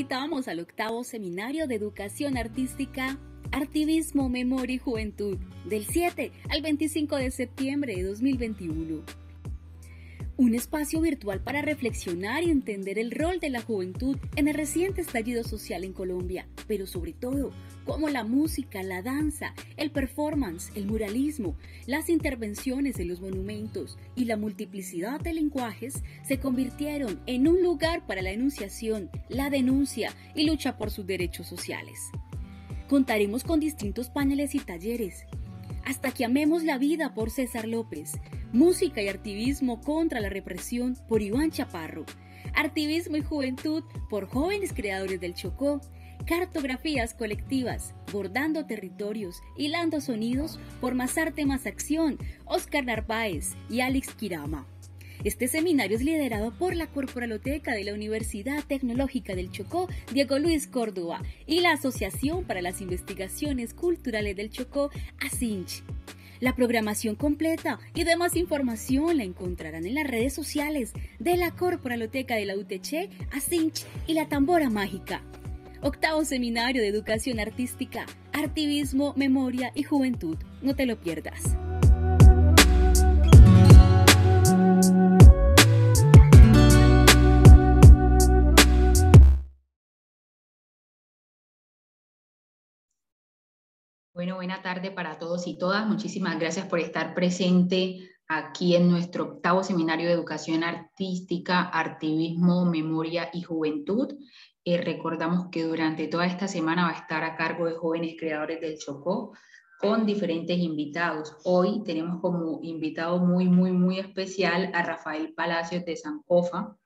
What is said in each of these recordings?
invitamos al octavo Seminario de Educación Artística Artivismo, Memoria y Juventud del 7 al 25 de septiembre de 2021. Un espacio virtual para reflexionar y entender el rol de la juventud en el reciente estallido social en Colombia, pero sobre todo cómo la música, la danza, el performance, el muralismo, las intervenciones en los monumentos y la multiplicidad de lenguajes se convirtieron en un lugar para la enunciación, la denuncia y lucha por sus derechos sociales. Contaremos con distintos paneles y talleres. Hasta que amemos la vida por César López. Música y activismo contra la represión por Iván Chaparro. Artivismo y juventud por jóvenes creadores del Chocó. Cartografías colectivas, bordando territorios, hilando sonidos por Más Arte Más Acción, Oscar Narváez y Alex Kirama. Este seminario es liderado por la Corporaloteca de la Universidad Tecnológica del Chocó, Diego Luis Córdoba, y la Asociación para las Investigaciones Culturales del Chocó, ASINCH. La programación completa y demás información la encontrarán en las redes sociales de la Corporaloteca de la UTC, ASINCH y la Tambora Mágica. Octavo Seminario de Educación Artística, Artivismo, Memoria y Juventud. No te lo pierdas. Bueno, buena tarde para todos y todas. Muchísimas gracias por estar presente aquí en nuestro octavo seminario de educación artística, artivismo, memoria y juventud. Eh, recordamos que durante toda esta semana va a estar a cargo de jóvenes creadores del Chocó con diferentes invitados. Hoy tenemos como invitado muy, muy, muy especial a Rafael Palacios de Sancofa,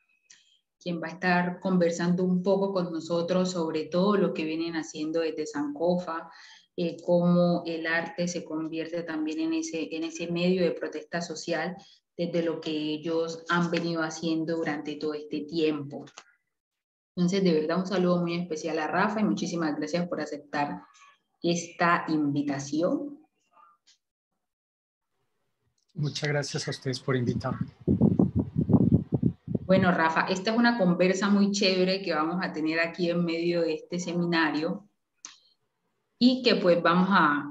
quien va a estar conversando un poco con nosotros sobre todo lo que vienen haciendo desde Sancofa, eh, cómo el arte se convierte también en ese, en ese medio de protesta social desde lo que ellos han venido haciendo durante todo este tiempo. Entonces, de verdad, un saludo muy especial a Rafa y muchísimas gracias por aceptar esta invitación. Muchas gracias a ustedes por invitarme. Bueno, Rafa, esta es una conversa muy chévere que vamos a tener aquí en medio de este seminario y que pues vamos a,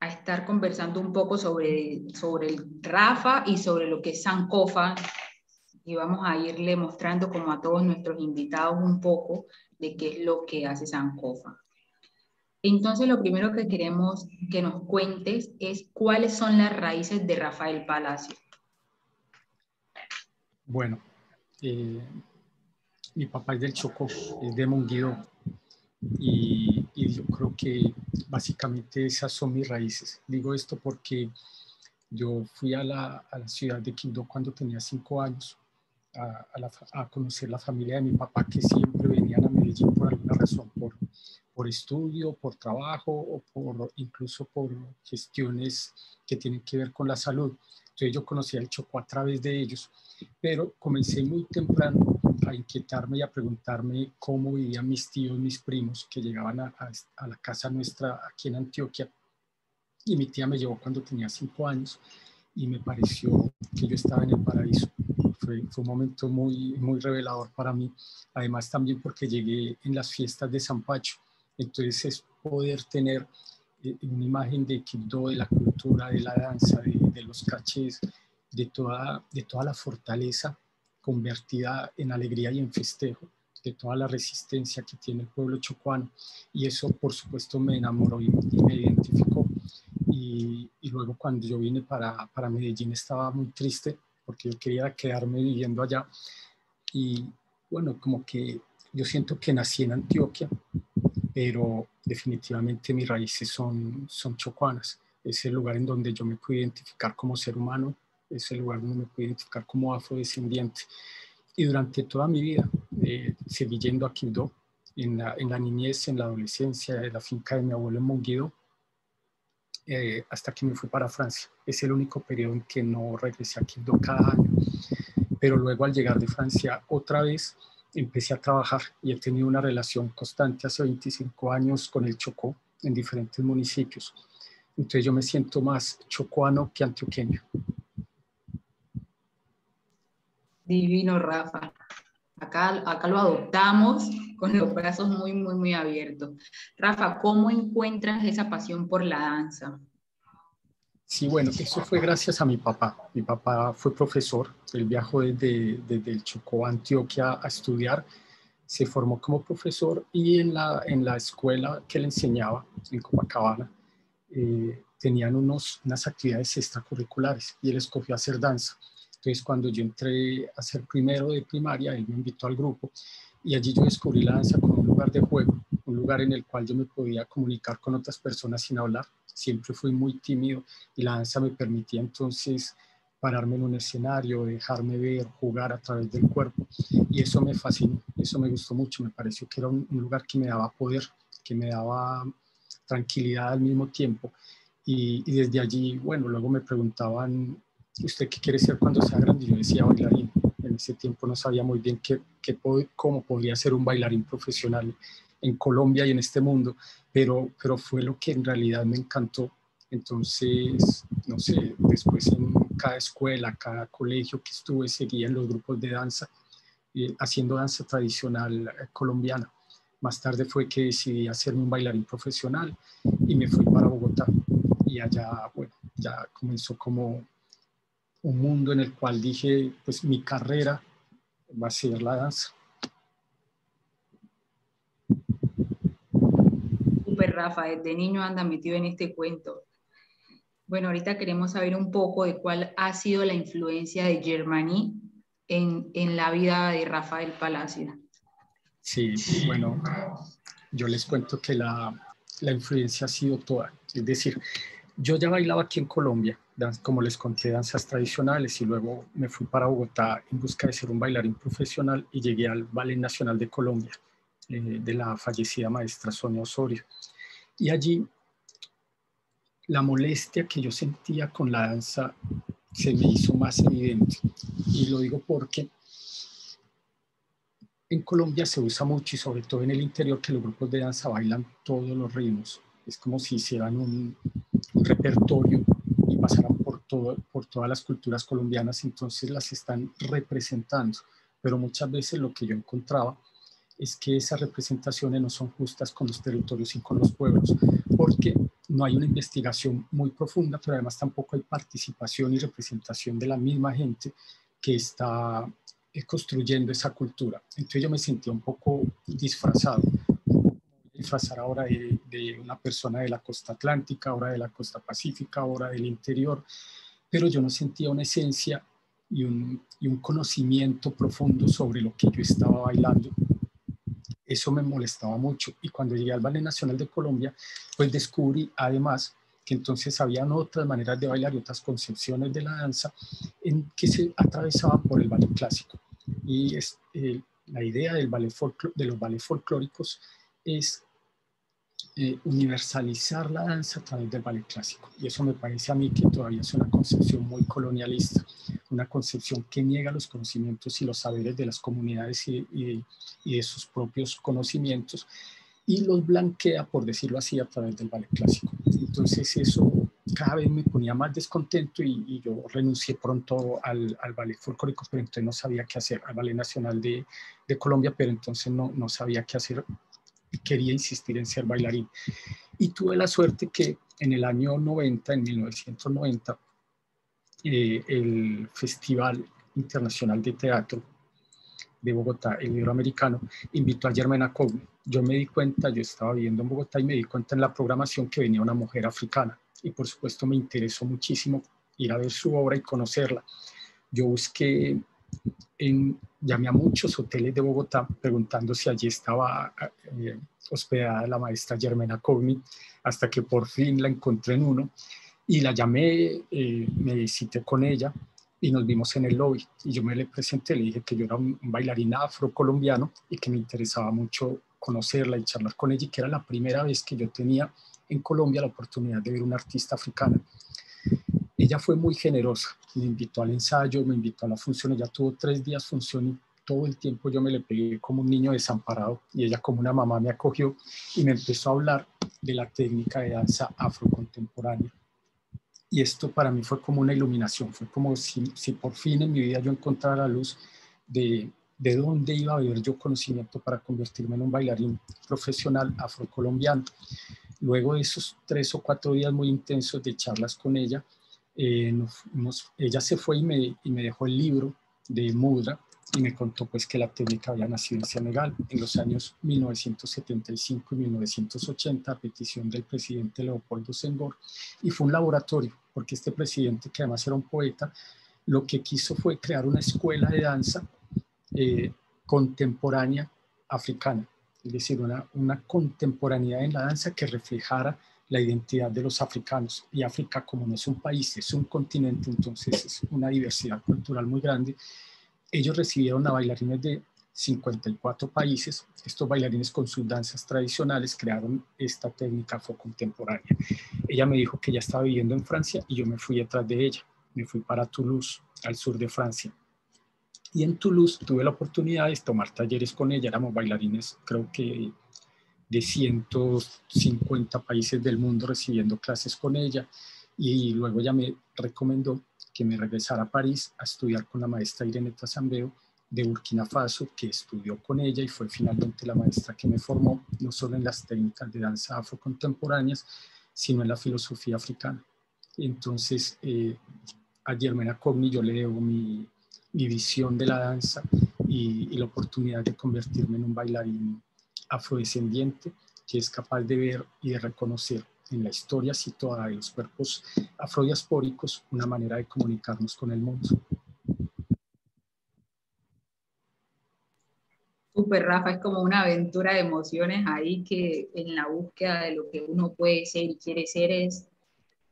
estar conversando un poco sobre, sobre el Rafa y sobre lo que es Sankofa y vamos a irle mostrando como a todos nuestros invitados un poco de qué es lo que hace Sankofa. Entonces, lo primero que queremos que nos cuentes es cuáles son las raíces de Rafael Palacio. Bueno, eh, mi papá es del Chocó, es de Monguido, y, yo creo que básicamente esas son mis raíces. Digo esto porque yo fui a la, a la ciudad de Quindó cuando tenía cinco años a, a, conocer la familia de mi papá que siempre venían a Medellín por alguna razón, por, por estudio, por trabajo o por incluso por gestiones que tienen que ver con la salud. Entonces yo conocía el Chocó a través de ellos, pero comencé muy temprano a inquietarme y a preguntarme cómo vivían mis tíos, mis primos que llegaban a, a, la casa nuestra aquí en Antioquia. Y mi tía me llevó cuando tenía cinco años y me pareció que yo estaba en el paraíso. Fue, fue, un momento muy, muy revelador para mí. Además también porque llegué en las fiestas de San Pacho. Entonces es poder tener eh, una imagen de Quibdó, de la cultura, de la danza, de, de los cachés, de toda, de toda la fortaleza convertida en alegría y en festejo de toda la resistencia que tiene el pueblo chocuano. Y eso, por supuesto, me enamoró y, me identificó. Y, luego cuando yo vine para, para Medellín estaba muy triste porque yo quería quedarme viviendo allá. Y bueno, como que yo siento que nací en Antioquia, pero definitivamente mis raíces son, son chocuanas. Es el lugar en donde yo me puedo identificar como ser humano, es el lugar donde me puedo identificar como afrodescendiente. Y durante toda mi vida eh, seguí yendo a Quibdó, en la, en la, niñez, en la adolescencia, en la finca de mi abuelo en Monguido, eh, hasta que me fui para Francia. Es el único periodo en que no regresé a Quibdó cada año. Pero luego al llegar de Francia otra vez, empecé a trabajar y he tenido una relación constante hace 25 años con el Chocó en diferentes municipios. Entonces yo me siento más chocuano que antioqueño. Divino, Rafa. acá, acá lo adoptamos con los brazos muy, muy, muy abiertos. Rafa, ¿cómo encuentras esa pasión por la danza? Sí, bueno, eso fue gracias a mi papá. Mi papá fue profesor, él viajó desde, desde Chocó a Antioquia a estudiar, se formó como profesor y en la, en la escuela que le enseñaba, en Copacabana, eh, tenían unos, unas actividades extracurriculares y él escogió hacer danza. Entonces, cuando yo entré a ser primero de primaria, él me invitó al grupo y allí yo descubrí la danza como un lugar de juego, un lugar en el cual yo me podía comunicar con otras personas sin hablar. Siempre fui muy tímido y la danza me permitía entonces pararme en un escenario, dejarme ver, jugar a través del cuerpo. Y eso me fascinó, eso me gustó mucho, me pareció que era un, lugar que me daba poder, que me daba tranquilidad al mismo tiempo. Y, y, desde allí, bueno, luego me preguntaban ¿usted qué quiere ser cuando sea grande? Yo decía bailarín. En ese tiempo no sabía muy bien qué, qué, cómo podría ser un bailarín profesional en Colombia y en este mundo, pero, pero fue lo que en realidad me encantó. Entonces, no sé, después en cada escuela, cada colegio que estuve, seguía en los grupos de danza, eh, haciendo danza tradicional eh, colombiana. Más tarde fue que decidí hacerme un bailarín profesional y me fui para Bogotá. Y allá, bueno, ya comenzó como un mundo en el cual dije, pues mi carrera va a ser la danza. Super Rafa, de niño anda metido en este cuento. Bueno, ahorita queremos saber un poco de cuál ha sido la influencia de Germany en, en la vida de Rafael Palacio. Sí, bueno, yo les cuento que la, la influencia ha sido toda. Es decir, yo ya bailaba aquí en Colombia, como les conté, danzas tradicionales y luego me fui para Bogotá en busca de ser un bailarín profesional y llegué al Ballet Nacional de Colombia eh, de la fallecida maestra Sonia Osorio. Y allí la molestia que yo sentía con la danza se me hizo más evidente. Y lo digo porque en Colombia se usa mucho y sobre todo en el interior que los grupos de danza bailan todos los ritmos. Es como si hicieran un, repertorio pasarán por, todo, por todas las culturas colombianas, entonces las están representando. Pero muchas veces lo que yo encontraba es que esas representaciones no son justas con los territorios y con los pueblos, porque no hay una investigación muy profunda, pero además tampoco hay participación y representación de la misma gente que está eh, construyendo esa cultura. Entonces yo me sentía un poco disfrazado, disfrazar ahora de, una persona de la costa atlántica, ahora de la costa pacífica, ahora del interior, pero yo no sentía una esencia y un, y un conocimiento profundo sobre lo que yo estaba bailando. Eso me molestaba mucho y cuando llegué al Ballet Nacional de Colombia, pues descubrí además que entonces habían otras maneras de bailar y otras concepciones de la danza en que se atravesaban por el ballet clásico. Y es, eh, la idea del ballet de los ballets folclóricos es eh, universalizar la danza a través del ballet clásico. Y eso me parece a mí que todavía es una concepción muy colonialista, una concepción que niega los conocimientos y los saberes de las comunidades y, de sus propios conocimientos y los blanquea, por decirlo así, a través del ballet clásico. Entonces eso cada vez me ponía más descontento y, yo renuncié pronto al, al, ballet folclórico, pero entonces no sabía qué hacer, al ballet nacional de, de Colombia, pero entonces no, no sabía qué hacer quería insistir en ser bailarín. Y tuve la suerte que en el año 90, en 1990, eh, el Festival Internacional de Teatro de Bogotá, el Iberoamericano, invitó a Germana Cogni. Yo me di cuenta, yo estaba viviendo en Bogotá y me di cuenta en la programación que venía una mujer africana. Y por supuesto me interesó muchísimo ir a ver su obra y conocerla. Yo busqué en, llamé a muchos hoteles de Bogotá preguntando si allí estaba eh, hospedada la maestra Germana Cogni, hasta que por fin la encontré en uno y la llamé, eh, me visité con ella y nos vimos en el lobby. Y yo me le presenté, le dije que yo era un, bailarín afro-colombiano y que me interesaba mucho conocerla y charlar con ella y que era la primera vez que yo tenía en Colombia la oportunidad de ver una artista africana ella fue muy generosa, me invitó al ensayo, me invitó a la función, ella tuvo tres días función y todo el tiempo yo me le pegué como un niño desamparado y ella como una mamá me acogió y me empezó a hablar de la técnica de danza afrocontemporánea. Y esto para mí fue como una iluminación, fue como si, si por fin en mi vida yo encontrara la luz de, de dónde iba a haber yo conocimiento para convertirme en un bailarín profesional afrocolombiano. Luego de esos tres o cuatro días muy intensos de charlas con ella, eh, ella se fue y me, y me dejó el libro de Mudra, y me contó pues que la técnica había nacido en Senegal en los años 1975 y 1980 a petición del presidente Leopoldo Senghor y fue un laboratorio porque este presidente que además era un poeta lo que quiso fue crear una escuela de danza eh, contemporánea africana, es decir, una, una contemporaneidad en la danza que reflejara la identidad de los africanos. Y África, como no es un país, es un continente, entonces es una diversidad cultural muy grande. Ellos recibieron a bailarines de 54 países. Estos bailarines con sus danzas tradicionales crearon esta técnica contemporánea. Ella me dijo que ya estaba viviendo en Francia y yo me fui detrás de ella. Me fui para Toulouse, al sur de Francia. Y en Toulouse tuve la oportunidad de tomar talleres con ella. Éramos bailarines, creo que de 150 países del mundo recibiendo clases con ella. Y luego ella me recomendó que me regresara a París a estudiar con la maestra Irene Tazambeo de Burkina Faso, que estudió con ella y fue finalmente la maestra que me formó, no solo en las técnicas de danza afrocontemporáneas, sino en la filosofía africana. Entonces, eh, a Germana Cogni yo le debo mi, visión de la danza y, la oportunidad de convertirme en un bailarín afrodescendiente que es capaz de ver y de reconocer en la historia situada de los cuerpos afrodiaspóricos una manera de comunicarnos con el mundo. Super Rafa, es como una aventura de emociones ahí que en la búsqueda de lo que uno puede ser y quiere ser es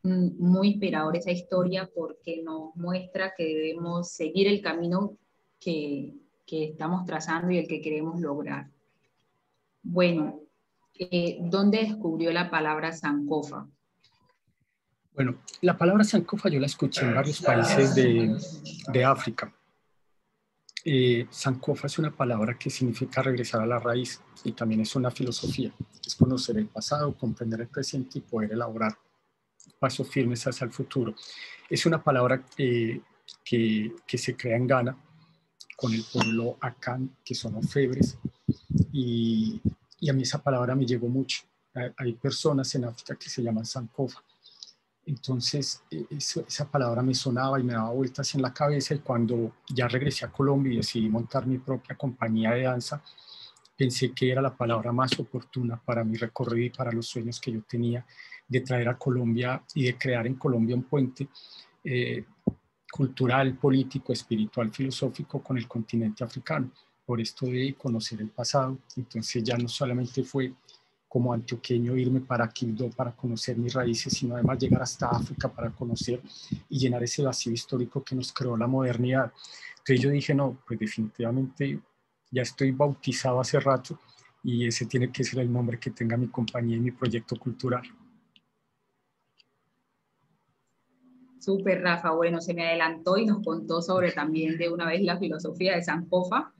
muy inspirador esa historia porque nos muestra que debemos seguir el camino que, que estamos trazando y el que queremos lograr. Bueno, eh, ¿dónde descubrió la palabra Sankofa? Bueno, la palabra Sankofa yo la escuché en varios países de, de África. Eh, Sankofa es una palabra que significa regresar a la raíz y también es una filosofía. Es conocer el pasado, comprender el presente y poder elaborar pasos firmes hacia el futuro. Es una palabra eh, que, que, se crea en Ghana con el pueblo Akan, que son orfebres, y, y, a mí esa palabra me llegó mucho. Hay personas en África que se llaman Sankofa. Entonces, e, esa palabra me sonaba y me daba vueltas en la cabeza y cuando ya regresé a Colombia y decidí montar mi propia compañía de danza, pensé que era la palabra más oportuna para mi recorrido y para los sueños que yo tenía de traer a Colombia y de crear en Colombia un puente eh, cultural, político, espiritual, filosófico con el continente africano. Por esto de conocer el pasado. Entonces ya no solamente fue como antioqueño irme para Quibdó para conocer mis raíces, sino además llegar hasta África para conocer y llenar ese vacío histórico que nos creó la modernidad. Entonces yo dije, no, pues definitivamente ya estoy bautizado hace rato y ese tiene que ser el nombre que tenga mi compañía y mi proyecto cultural. Súper, Rafa. Bueno, se me adelantó y nos contó sobre también de una vez la filosofía de Sankofa.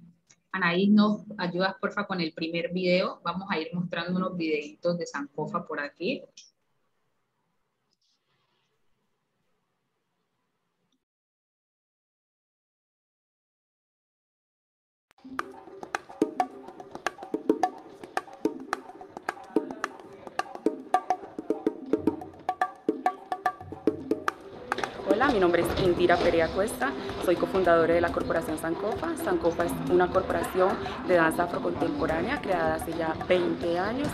Anaís, ¿nos ayudas, porfa, con el primer video? Vamos a ir mostrando unos videitos de Sankofa por aquí. Mi nombre es Indira Perea Cuesta, soy cofundadora de la corporación Sancofa. Sancofa es una corporación de danza afrocontemporánea creada hace ya 20 años.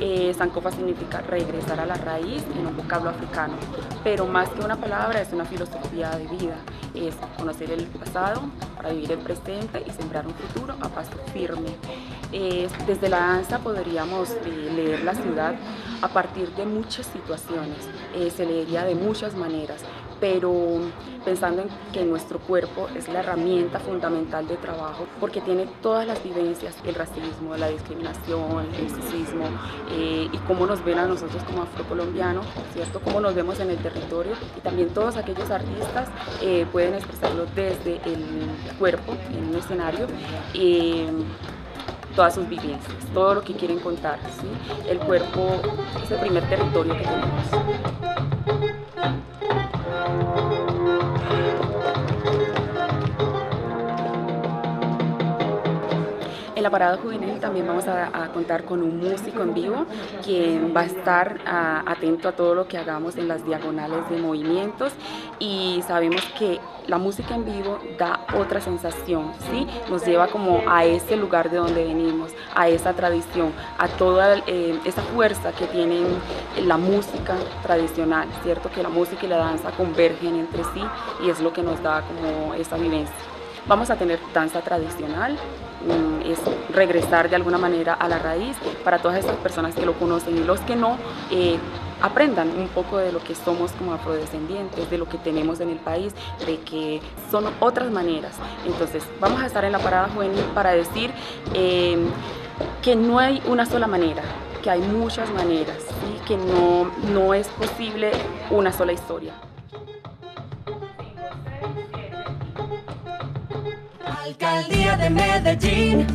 Eh, Sancofa significa regresar a la raíz en un vocablo africano, pero más que una palabra es una filosofía de vida, es conocer el pasado para vivir el presente y sembrar un futuro a paso firme. Eh, desde la danza podríamos eh, leer la ciudad a partir de muchas situaciones, eh, se leería de muchas maneras, pero pensando en que nuestro cuerpo es la herramienta fundamental de trabajo porque tiene todas las vivencias, el racismo, la discriminación, el sexismo eh, y cómo nos ven a nosotros como afrocolombianos, ¿cierto? Cómo nos vemos en el territorio y también todos aquellos artistas eh, pueden expresarlo desde el cuerpo en un escenario. Eh, todas sus vivencias, todo lo que quieren contar. ¿sí? El cuerpo es el primer territorio que tenemos. La parada juvenil también vamos a, contar con un músico en vivo quien va a estar atento a todo lo que hagamos en las diagonales de movimientos y sabemos que la música en vivo da otra sensación, ¿sí? Nos lleva como a ese lugar de donde venimos, a esa tradición, a toda eh, esa fuerza que tiene la música tradicional, ¿cierto? Que la música y la danza convergen entre sí y es lo que nos da como esa vivencia. Vamos a tener danza tradicional, mm, es regresar de alguna manera a la raíz para todas estas personas que lo conocen y los que no, eh, aprendan un poco de lo que somos como afrodescendientes, de lo que tenemos en el país, de que son otras maneras. Entonces, vamos a estar en la parada juvenil para decir eh, que no hay una sola manera, que hay muchas maneras y que no, no es posible una sola historia. Alcaldía de Medellín.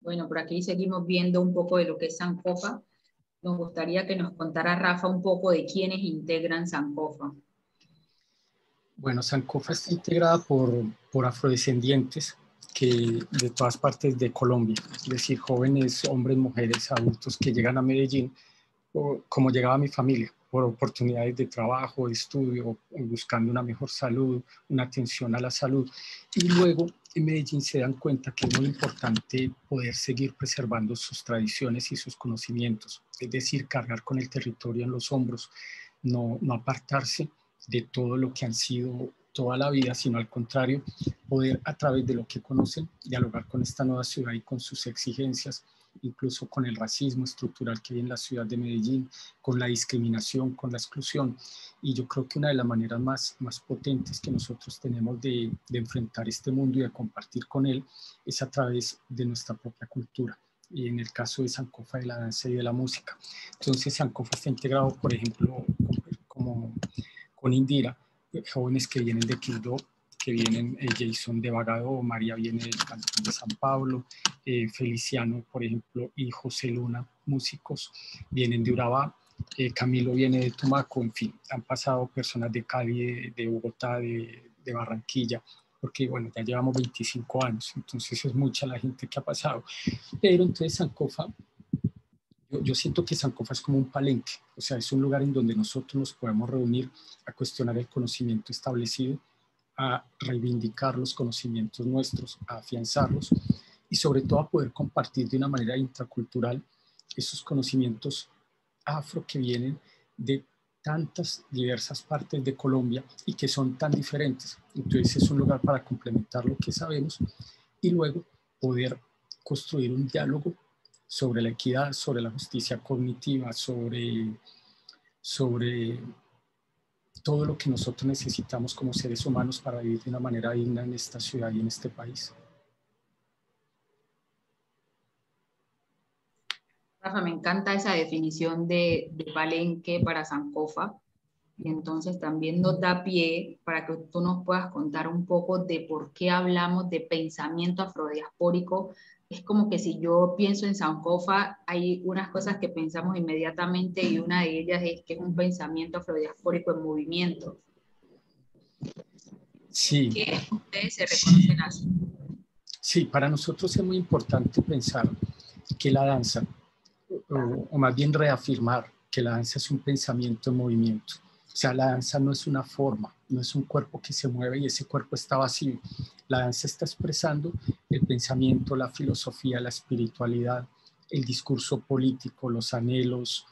Bueno, por aquí seguimos viendo un poco de lo que es Sancofa. Nos gustaría que nos contara Rafa un poco de quiénes integran Sancofa. Bueno, Sancofa está integrada por, por afrodescendientes que de todas partes de Colombia, es decir, jóvenes, hombres, mujeres, adultos que llegan a Medellín, como llegaba mi familia, por oportunidades de trabajo, de estudio, buscando una mejor salud, una atención a la salud. Y luego en Medellín se dan cuenta que es muy importante poder seguir preservando sus tradiciones y sus conocimientos, es decir, cargar con el territorio en los hombros, no, no apartarse de todo lo que han sido toda la vida, sino al contrario, poder a través de lo que conocen dialogar con esta nueva ciudad y con sus exigencias incluso con el racismo estructural que hay en la ciudad de Medellín, con la discriminación, con la exclusión. Y yo creo que una de las maneras más, más potentes que nosotros tenemos de, de enfrentar este mundo y de compartir con él es a través de nuestra propia cultura y en el caso de Sancofa de la danza y de la música. Entonces Sancofa está integrado, por ejemplo, como, con Indira, jóvenes que vienen de Quildó, que vienen, eh, Jason de Bagado, María viene del Cantón de San Pablo, eh, Feliciano, por ejemplo, y José Luna, músicos, vienen de Urabá, eh, Camilo viene de Tumaco, en fin, han pasado personas de Cali, de, Bogotá, de, Barranquilla, porque bueno, ya llevamos 25 años, entonces es mucha la gente que ha pasado. Pero entonces Sancofa, yo, yo, siento que Sancofa es como un palenque, o sea, es un lugar en donde nosotros nos podemos reunir a cuestionar el conocimiento establecido a reivindicar los conocimientos nuestros, a afianzarlos y sobre todo a poder compartir de una manera intracultural esos conocimientos afro que vienen de tantas diversas partes de Colombia y que son tan diferentes. Entonces es un lugar para complementar lo que sabemos y luego poder construir un diálogo sobre la equidad, sobre la justicia cognitiva, sobre, sobre todo lo que nosotros necesitamos como seres humanos para vivir de una manera digna en esta ciudad y en este país. Rafa, me encanta esa definición de, de palenque para Sancofa. Y entonces también nos da pie para que tú nos puedas contar un poco de por qué hablamos de pensamiento afrodiaspórico es como que si yo pienso en Sankofa, hay unas cosas que pensamos inmediatamente y una de ellas es que es un pensamiento afrodiaspórico en movimiento. Sí. ¿Qué ustedes se reconocen así? Sí, para nosotros es muy importante pensar que la danza, o, o más bien reafirmar que la danza es un pensamiento en movimiento. O sea, la danza no es una forma, no es un cuerpo que se mueve y ese cuerpo está vacío. La danza está expresando el pensamiento, la filosofía, la espiritualidad, el discurso político, los anhelos,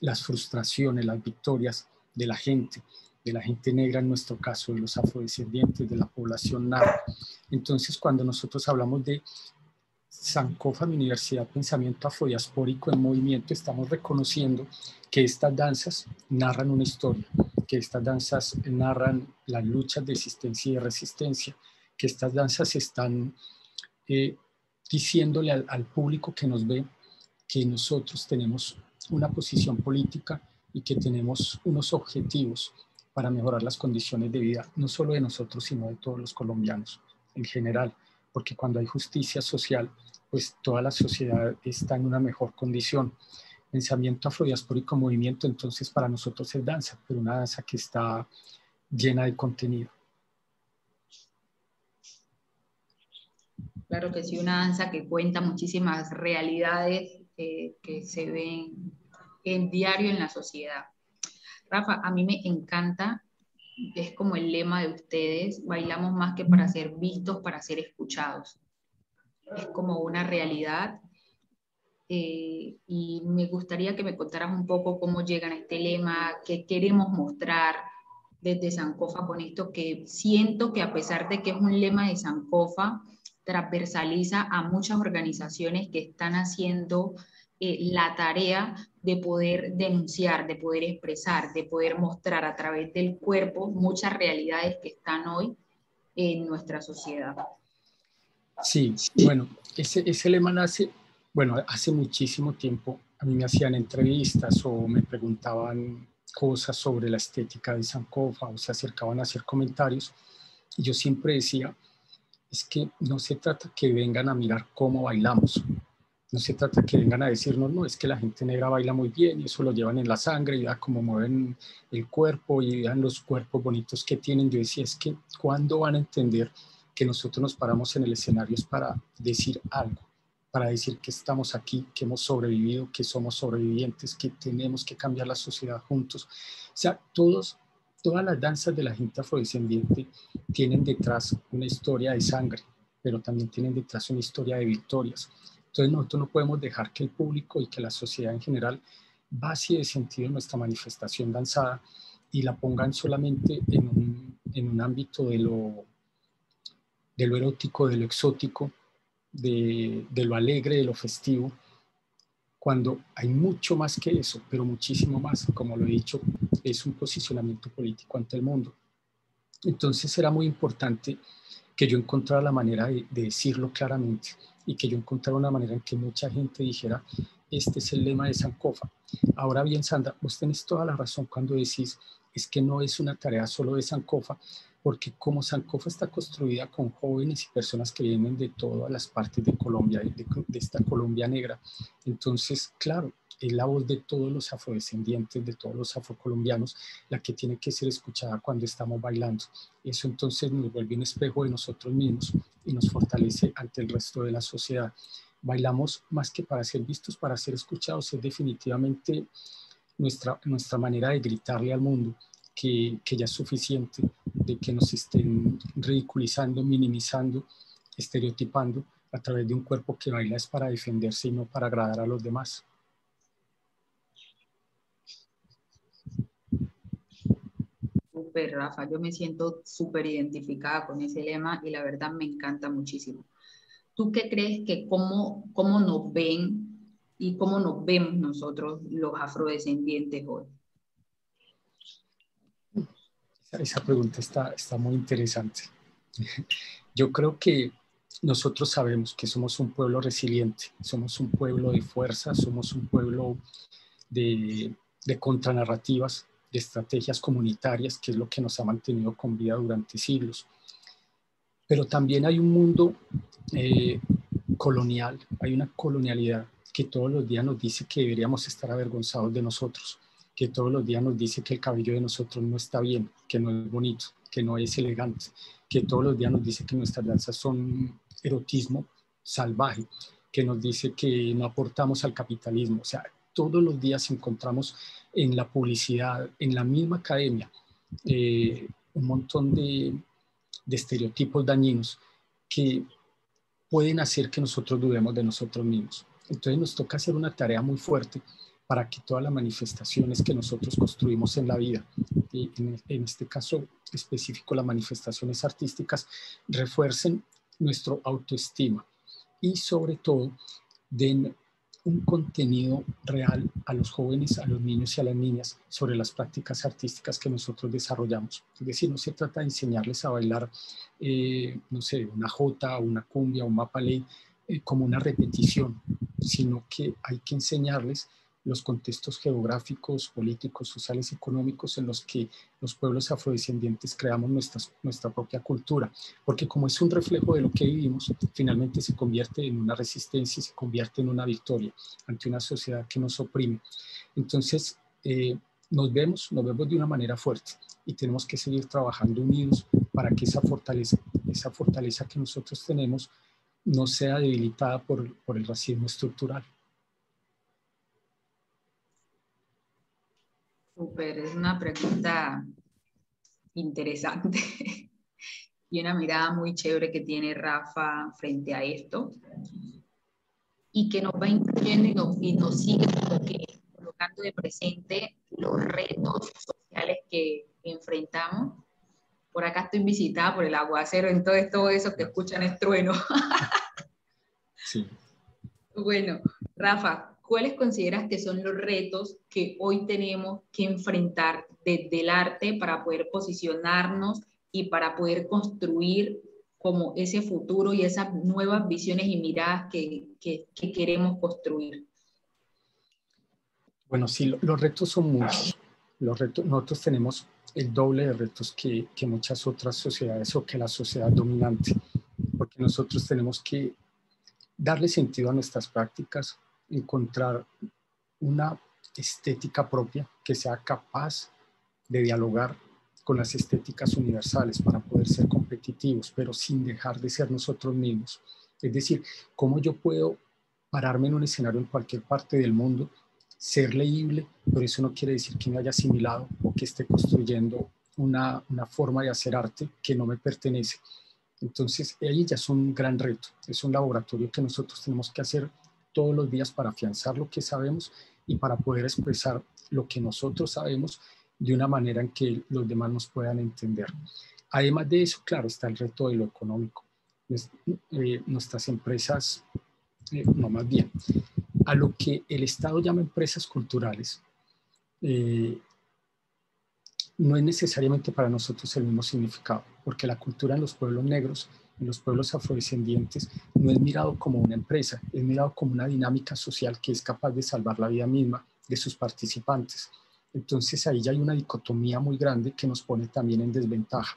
las frustraciones, las victorias de la gente, de la gente negra en nuestro caso, de los afrodescendientes, de la población narra. Entonces, cuando nosotros hablamos de Sankofa, mi universidad Pensamiento Afrodiaspórico en Movimiento, estamos reconociendo que estas danzas narran una historia, que estas danzas narran las luchas de existencia y de resistencia, que estas danzas están eh, diciéndole al, al público que nos ve que nosotros tenemos una posición política y que tenemos unos objetivos para mejorar las condiciones de vida, no solo de nosotros, sino de todos los colombianos en general, porque cuando hay justicia social, pues toda la sociedad está en una mejor condición. Pensamiento afrodiaspórico movimiento, entonces para nosotros es danza, pero una danza que está llena de contenido. Claro que sí, una danza que cuenta muchísimas realidades eh, que se ven en diario en la sociedad. Rafa, a mí me encanta, es como el lema de ustedes, bailamos más que para ser vistos, para ser escuchados. Es como una realidad eh, y me gustaría que me contaras un poco cómo llegan a este lema, qué queremos mostrar desde Sancofa con esto, que siento que a pesar de que es un lema de Sancofa, transversaliza a muchas organizaciones que están haciendo eh, la tarea de poder denunciar, de poder expresar, de poder mostrar a través del cuerpo muchas realidades que están hoy en nuestra sociedad. Sí, bueno, ese, ese lema nace bueno, hace muchísimo tiempo a mí me hacían entrevistas o me preguntaban cosas sobre la estética de Sankofa o se acercaban a hacer comentarios. Y yo siempre decía, es que no se trata que vengan a mirar cómo bailamos, no se trata que vengan a decirnos, no, es que la gente negra baila muy bien y eso lo llevan en la sangre y vean cómo mueven el cuerpo y vean los cuerpos bonitos que tienen. Yo decía, es que ¿cuándo van a entender que nosotros nos paramos en el escenario es para decir algo? para decir que estamos aquí, que hemos sobrevivido, que somos sobrevivientes, que tenemos que cambiar la sociedad juntos. O sea, todos, todas las danzas de la gente afrodescendiente tienen detrás una historia de sangre, pero también tienen detrás una historia de victorias. Entonces nosotros no podemos dejar que el público y que la sociedad en general vacíe de sentido nuestra manifestación danzada y la pongan solamente en un, ámbito de lo, erótico, de lo exótico, de, lo alegre, de lo festivo, cuando hay mucho más que eso, pero muchísimo más, como lo he dicho, es un posicionamiento político ante el mundo. Entonces era muy importante que yo encontrara la manera de, decirlo claramente y que yo encontrara una manera en que mucha gente dijera, este es el lema de Sankofa. Ahora bien, Sandra, vos tenés toda la razón cuando decís, es que no es una tarea solo de Sankofa, porque como Sancofa está construida con jóvenes y personas que vienen de todas las partes de Colombia, de, esta Colombia negra, entonces, claro, es la voz de todos los afrodescendientes, de todos los afrocolombianos, la que tiene que ser escuchada cuando estamos bailando. Eso entonces nos vuelve un espejo de nosotros mismos y nos fortalece ante el resto de la sociedad. Bailamos más que para ser vistos, para ser escuchados, es definitivamente nuestra, nuestra manera de gritarle al mundo que, ya es suficiente de que nos estén ridiculizando, minimizando, estereotipando a través de un cuerpo que baila es para defenderse y no para agradar a los demás. Súper, Rafa, yo me siento súper identificada con ese lema y la verdad me encanta muchísimo. ¿Tú qué crees que cómo, cómo nos ven y cómo nos vemos nosotros los afrodescendientes hoy? Esa pregunta está, está muy interesante. Yo creo que nosotros sabemos que somos un pueblo resiliente, somos un pueblo de fuerza, somos un pueblo de, de contranarrativas, de estrategias comunitarias, que es lo que nos ha mantenido con vida durante siglos. Pero también hay un mundo eh, colonial, hay una colonialidad que todos los días nos dice que deberíamos estar avergonzados de nosotros, que todos los días nos dice que el cabello de nosotros no está bien, que no es bonito, que no es elegante, que todos los días nos dice que nuestras danzas son erotismo salvaje, que nos dice que no aportamos al capitalismo. O sea, todos los días encontramos en la publicidad, en la misma academia, eh, un montón de, de estereotipos dañinos que pueden hacer que nosotros dudemos de nosotros mismos. Entonces nos toca hacer una tarea muy fuerte para que todas las manifestaciones que nosotros construimos en la vida, en, este caso específico las manifestaciones artísticas, refuercen nuestro autoestima y sobre todo den un contenido real a los jóvenes, a los niños y a las niñas sobre las prácticas artísticas que nosotros desarrollamos. Es decir, no se trata de enseñarles a bailar, eh, no sé, una jota, una cumbia, un mapalé eh, como una repetición, sino que hay que enseñarles los contextos geográficos, políticos, sociales económicos en los que los pueblos afrodescendientes creamos nuestra propia cultura, porque como es un reflejo de lo que vivimos, finalmente se convierte en una resistencia y se convierte en una victoria ante una sociedad que nos oprime. Entonces, eh, nos vemos, nos vemos de una manera fuerte, y tenemos que seguir trabajando unidos para que esa fortaleza, esa fortaleza que nosotros tenemos no sea debilitada por, por el racismo estructural. Súper, es una pregunta interesante y una mirada muy chévere que tiene Rafa frente a esto y que nos va incluyendo y nos, sigue colocando de presente los retos sociales que enfrentamos. Por acá estoy visitada por el aguacero, entonces todo eso que escuchan es trueno. sí. Bueno, Rafa, ¿cuáles consideras que son los retos que hoy tenemos que enfrentar desde el arte para poder posicionarnos y para poder construir como ese futuro y esas nuevas visiones y miradas que, que, queremos construir? Bueno, sí, los retos son muchos. Los retos, nosotros tenemos el doble de retos que, que, muchas otras sociedades o que la sociedad dominante, porque nosotros tenemos que darle sentido a nuestras prácticas, encontrar una estética propia que sea capaz de dialogar con las estéticas universales para poder ser competitivos, pero sin dejar de ser nosotros mismos. Es decir, cómo yo puedo pararme en un escenario en cualquier parte del mundo, ser leíble, pero eso no quiere decir que me haya asimilado o que esté construyendo una, una forma de hacer arte que no me pertenece. Entonces, ahí ya es un gran reto, es un laboratorio que nosotros tenemos que hacer todos los días para afianzar lo que sabemos y para poder expresar lo que nosotros sabemos de una manera en que los demás nos puedan entender. Además de eso, claro, está el reto de lo económico. Eh, nuestras empresas, eh, no más bien, a lo que el Estado llama empresas culturales, eh, no es necesariamente para nosotros el mismo significado, porque la cultura en los pueblos negros, en los pueblos afrodescendientes, no es mirado como una empresa, es mirado como una dinámica social que es capaz de salvar la vida misma de sus participantes. Entonces ahí ya hay una dicotomía muy grande que nos pone también en desventaja.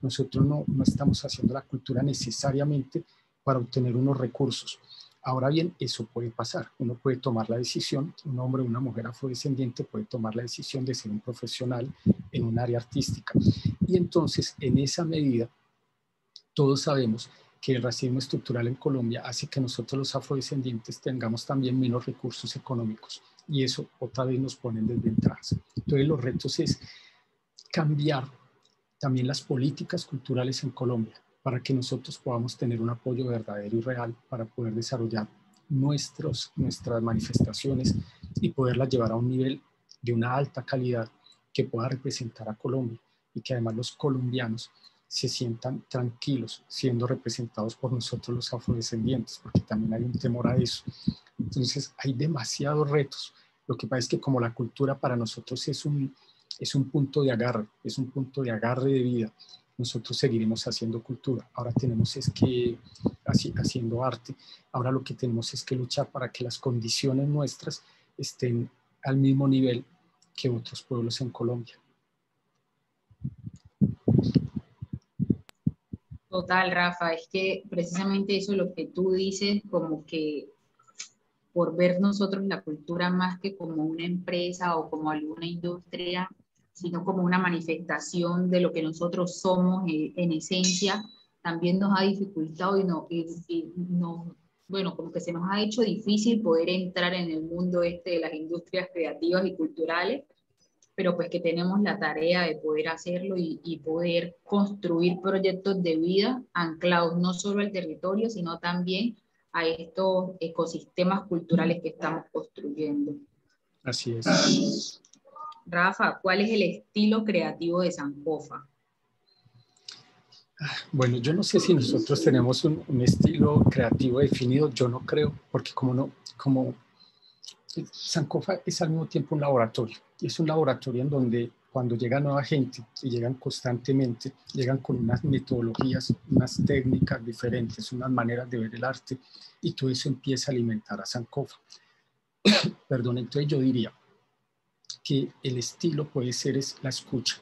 Nosotros no, no estamos haciendo la cultura necesariamente para obtener unos recursos. Ahora bien, eso puede pasar. Uno puede tomar la decisión, un hombre o una mujer afrodescendiente puede tomar la decisión de ser un profesional en un área artística. Y entonces, en esa medida, todos sabemos que el racismo estructural en Colombia hace que nosotros los afrodescendientes tengamos también menos recursos económicos y eso otra vez nos pone en desventajas. Entonces los retos es cambiar también las políticas culturales en Colombia para que nosotros podamos tener un apoyo verdadero y real para poder desarrollar nuestros, nuestras manifestaciones y poderlas llevar a un nivel de una alta calidad que pueda representar a Colombia y que además los colombianos se sientan tranquilos siendo representados por nosotros los afrodescendientes, porque también hay un temor a eso. Entonces hay demasiados retos. Lo que pasa es que como la cultura para nosotros es un, es un punto de agarre, es un punto de agarre de vida, nosotros seguiremos haciendo cultura. Ahora tenemos es que, así, haciendo arte, ahora lo que tenemos es que luchar para que las condiciones nuestras estén al mismo nivel que otros pueblos en Colombia. Total, Rafa, es que precisamente eso es lo que tú dices, como que por ver nosotros la cultura más que como una empresa o como alguna industria, sino como una manifestación de lo que nosotros somos en esencia, también nos ha dificultado y, no, y, no, bueno, como que se nos ha hecho difícil poder entrar en el mundo este de las industrias creativas y culturales, pero pues que tenemos la tarea de poder hacerlo y, y poder construir proyectos de vida anclados no solo al territorio, sino también a estos ecosistemas culturales que estamos construyendo. Así es. Rafa, ¿cuál es el estilo creativo de Sankofa? Bueno, yo no sé si nosotros tenemos un, estilo creativo definido, yo no creo, porque como no, como Sankofa es al mismo tiempo un laboratorio, es un laboratorio en donde cuando llega nueva gente y llegan constantemente, llegan con unas metodologías, unas técnicas diferentes, unas maneras de ver el arte y todo eso empieza a alimentar a Sankofa. Perdón, entonces yo diría que el estilo puede ser es la escucha,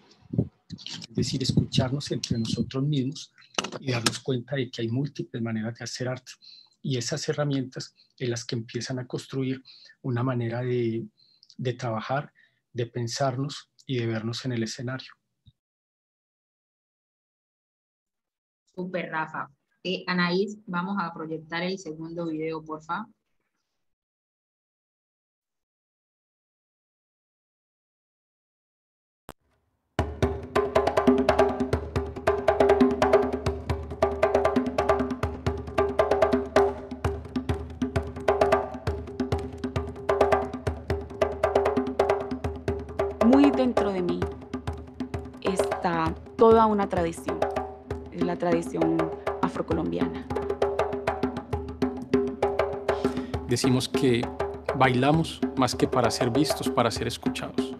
es decir, escucharnos entre nosotros mismos y darnos cuenta de que hay múltiples maneras de hacer arte y esas herramientas en las que empiezan a construir una manera de, de trabajar, de pensarnos y de vernos en el escenario. Super, Rafa. Eh, Anaís, vamos a proyectar el segundo video, por favor. Una tradición, la tradición afrocolombiana. Decimos que bailamos más que para ser vistos, para ser escuchados.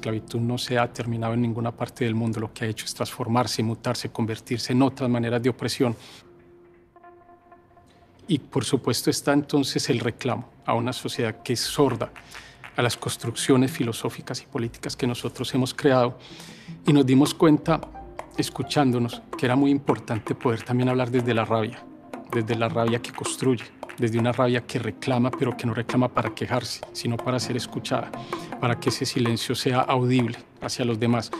Esclavitud no se ha terminado en ninguna parte del mundo, lo que ha hecho es transformarse, mutarse, convertirse en otras maneras de opresión. Y por supuesto está entonces el reclamo a una sociedad que es sorda a las construcciones filosóficas y políticas que nosotros hemos creado. Y nos dimos cuenta, escuchándonos, que era muy importante poder también hablar desde la rabia, desde la rabia que construye, desde una rabia que reclama, pero que no reclama para quejarse, sino para ser escuchada, para que ese silencio sea audible hacia los demás.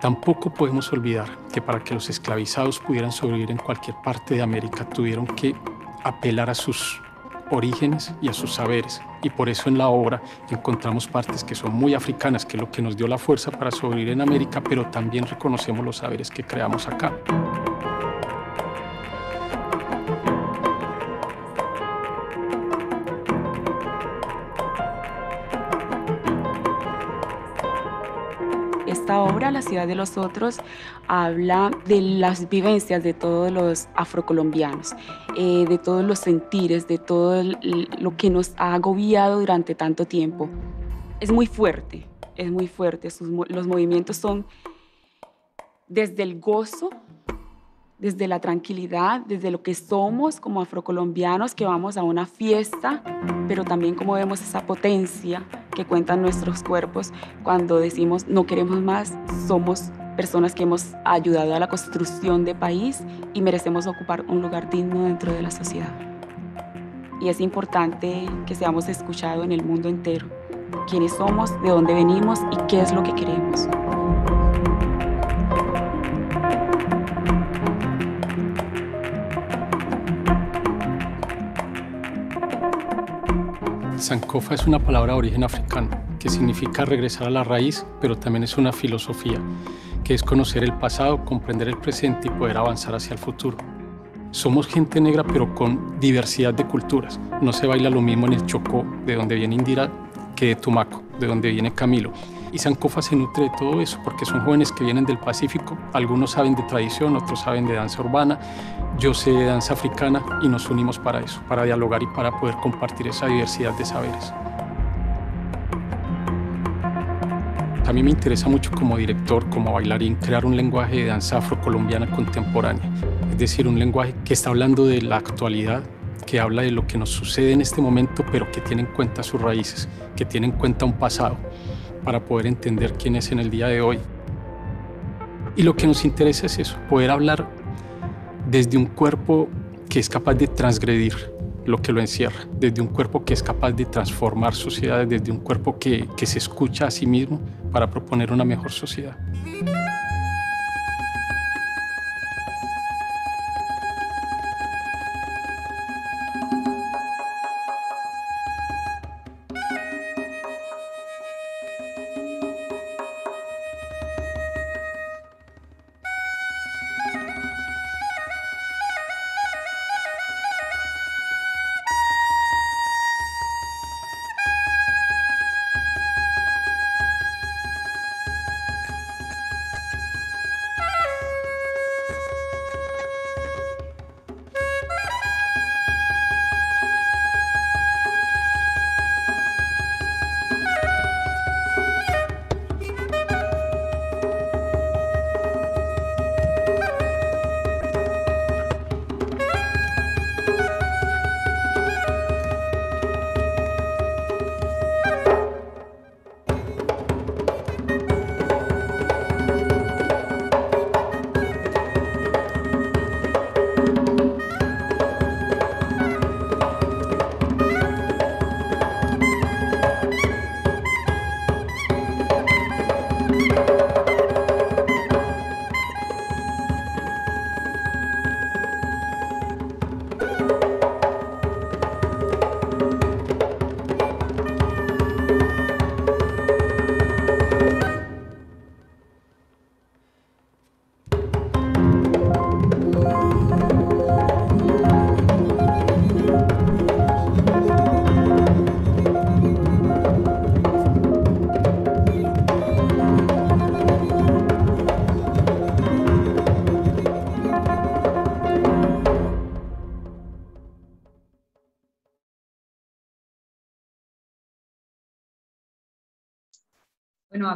Tampoco podemos olvidar que para que los esclavizados pudieran sobrevivir en cualquier parte de América tuvieron que apelar a sus orígenes y a sus saberes. Y por eso en la obra encontramos partes que son muy africanas, que es lo que nos dio la fuerza para sobrevivir en América, pero también reconocemos los saberes que creamos acá. La ciudad de los otros, habla de las vivencias de todos los afrocolombianos, eh, de todos los sentires, de todo lo que nos ha agobiado durante tanto tiempo. Es muy fuerte, es muy fuerte. Sus los movimientos son desde el gozo, desde la tranquilidad, desde lo que somos como afrocolombianos que vamos a una fiesta, pero también como vemos esa potencia que cuentan nuestros cuerpos cuando decimos no queremos más, somos personas que hemos ayudado a la construcción de país y merecemos ocupar un lugar digno dentro de la sociedad. Y es importante que seamos escuchados en el mundo entero, quiénes somos, de dónde venimos y qué es lo que queremos. Sankofa es una palabra de origen africano que significa regresar a la raíz, pero también es una filosofía, que es conocer el pasado, comprender el presente y poder avanzar hacia el futuro. Somos gente negra, pero con diversidad de culturas. No se baila lo mismo en el Chocó, de donde viene Indira, que de Tumaco, de donde viene Camilo. Y Sankofa se nutre de todo eso, porque son jóvenes que vienen del Pacífico. Algunos saben de tradición, otros saben de danza urbana. Yo sé de danza africana y nos unimos para eso, para dialogar y para poder compartir esa diversidad de saberes. A mí me interesa mucho como director, como bailarín, crear un lenguaje de danza afrocolombiana contemporánea, es decir, un lenguaje que está hablando de la actualidad, que habla de lo que nos sucede en este momento, pero que tiene en cuenta sus raíces, que tiene en cuenta un pasado, para poder entender quién es en el día de hoy. Y lo que nos interesa es eso, poder hablar desde un cuerpo que es capaz de transgredir lo que lo encierra, desde un cuerpo que es capaz de transformar sociedades, desde un cuerpo que, que se escucha a sí mismo para proponer una mejor sociedad.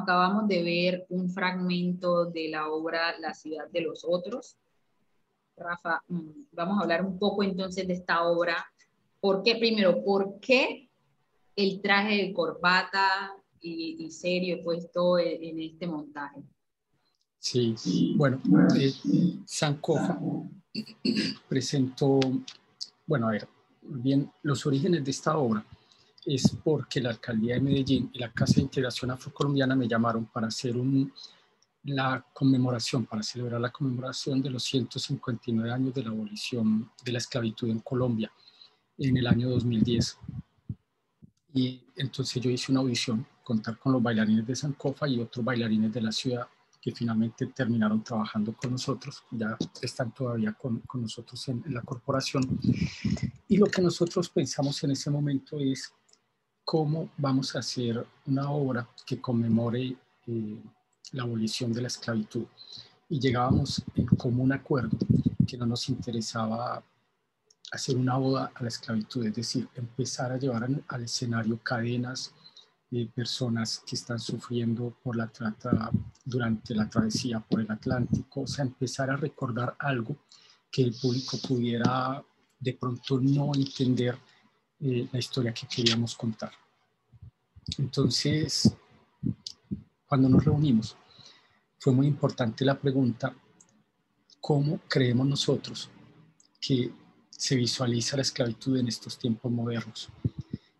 Acabamos de ver un fragmento de la obra La ciudad de los otros. Rafa, mm, vamos a hablar un poco entonces de esta obra. ¿Por qué, primero, por qué el traje de corbata y, serio puesto en, este montaje? Sí, bueno, eh, Sankofa presentó, bueno, a ver, bien, los orígenes de esta obra es porque la alcaldía de Medellín y la Casa de Integración Afrocolombiana me llamaron para hacer un, la conmemoración, para celebrar la conmemoración de los 159 años de la abolición de la esclavitud en Colombia en el año 2010. Y entonces yo hice una audición, contar con los bailarines de Sancofa y otros bailarines de la ciudad que finalmente terminaron trabajando con nosotros, ya están todavía con, con nosotros en, la corporación. Y lo que nosotros pensamos en ese momento es cómo vamos a hacer una obra que conmemore eh, la abolición de la esclavitud. Y llegábamos en común acuerdo que no nos interesaba hacer una oda a la esclavitud, es decir, empezar a llevar al, escenario cadenas de personas que están sufriendo por la trata durante la travesía por el Atlántico, o sea, empezar a recordar algo que el público pudiera de pronto no entender eh, la historia que queríamos contar. Entonces, cuando nos reunimos, fue muy importante la pregunta, ¿cómo creemos nosotros que se visualiza la esclavitud en estos tiempos modernos?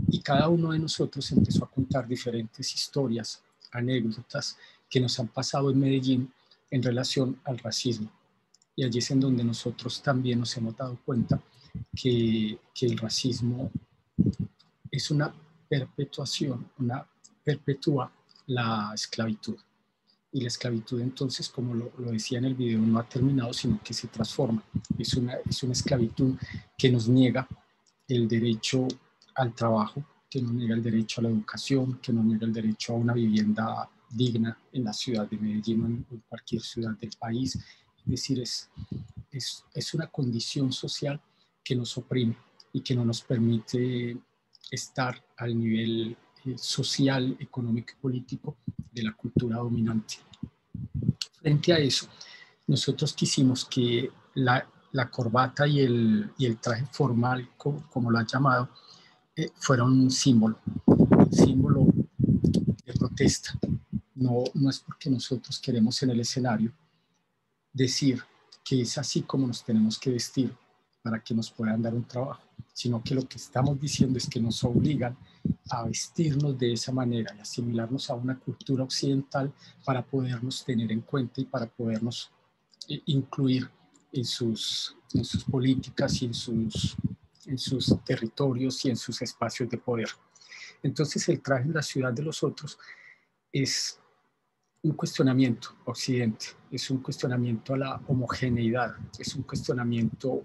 Y cada uno de nosotros empezó a contar diferentes historias, anécdotas que nos han pasado en Medellín en relación al racismo. Y allí es en donde nosotros también nos hemos dado cuenta que, que el racismo es una perpetuación, una perpetúa la esclavitud. Y la esclavitud entonces, como lo, decía en el video, no ha terminado, sino que se transforma. Es una, es una esclavitud que nos niega el derecho al trabajo, que nos niega el derecho a la educación, que nos niega el derecho a una vivienda digna en la ciudad de Medellín o en cualquier ciudad del país. Es decir, es, es, es una condición social que nos oprime y que no nos permite estar al nivel eh, social, económico y político de la cultura dominante. Frente a eso, nosotros quisimos que la, corbata y el, y el, traje formal, como, lo ha llamado, eh, fuera un símbolo, un símbolo de protesta. No, no es porque nosotros queremos en el escenario decir que es así como nos tenemos que vestir para que nos puedan dar un trabajo sino que lo que estamos diciendo es que nos obligan a vestirnos de esa manera y asimilarnos a una cultura occidental para podernos tener en cuenta y para podernos eh, incluir en sus, en sus políticas y en sus, en sus territorios y en sus espacios de poder. Entonces el traje en la ciudad de los otros es un cuestionamiento occidente, es un cuestionamiento a la homogeneidad, es un cuestionamiento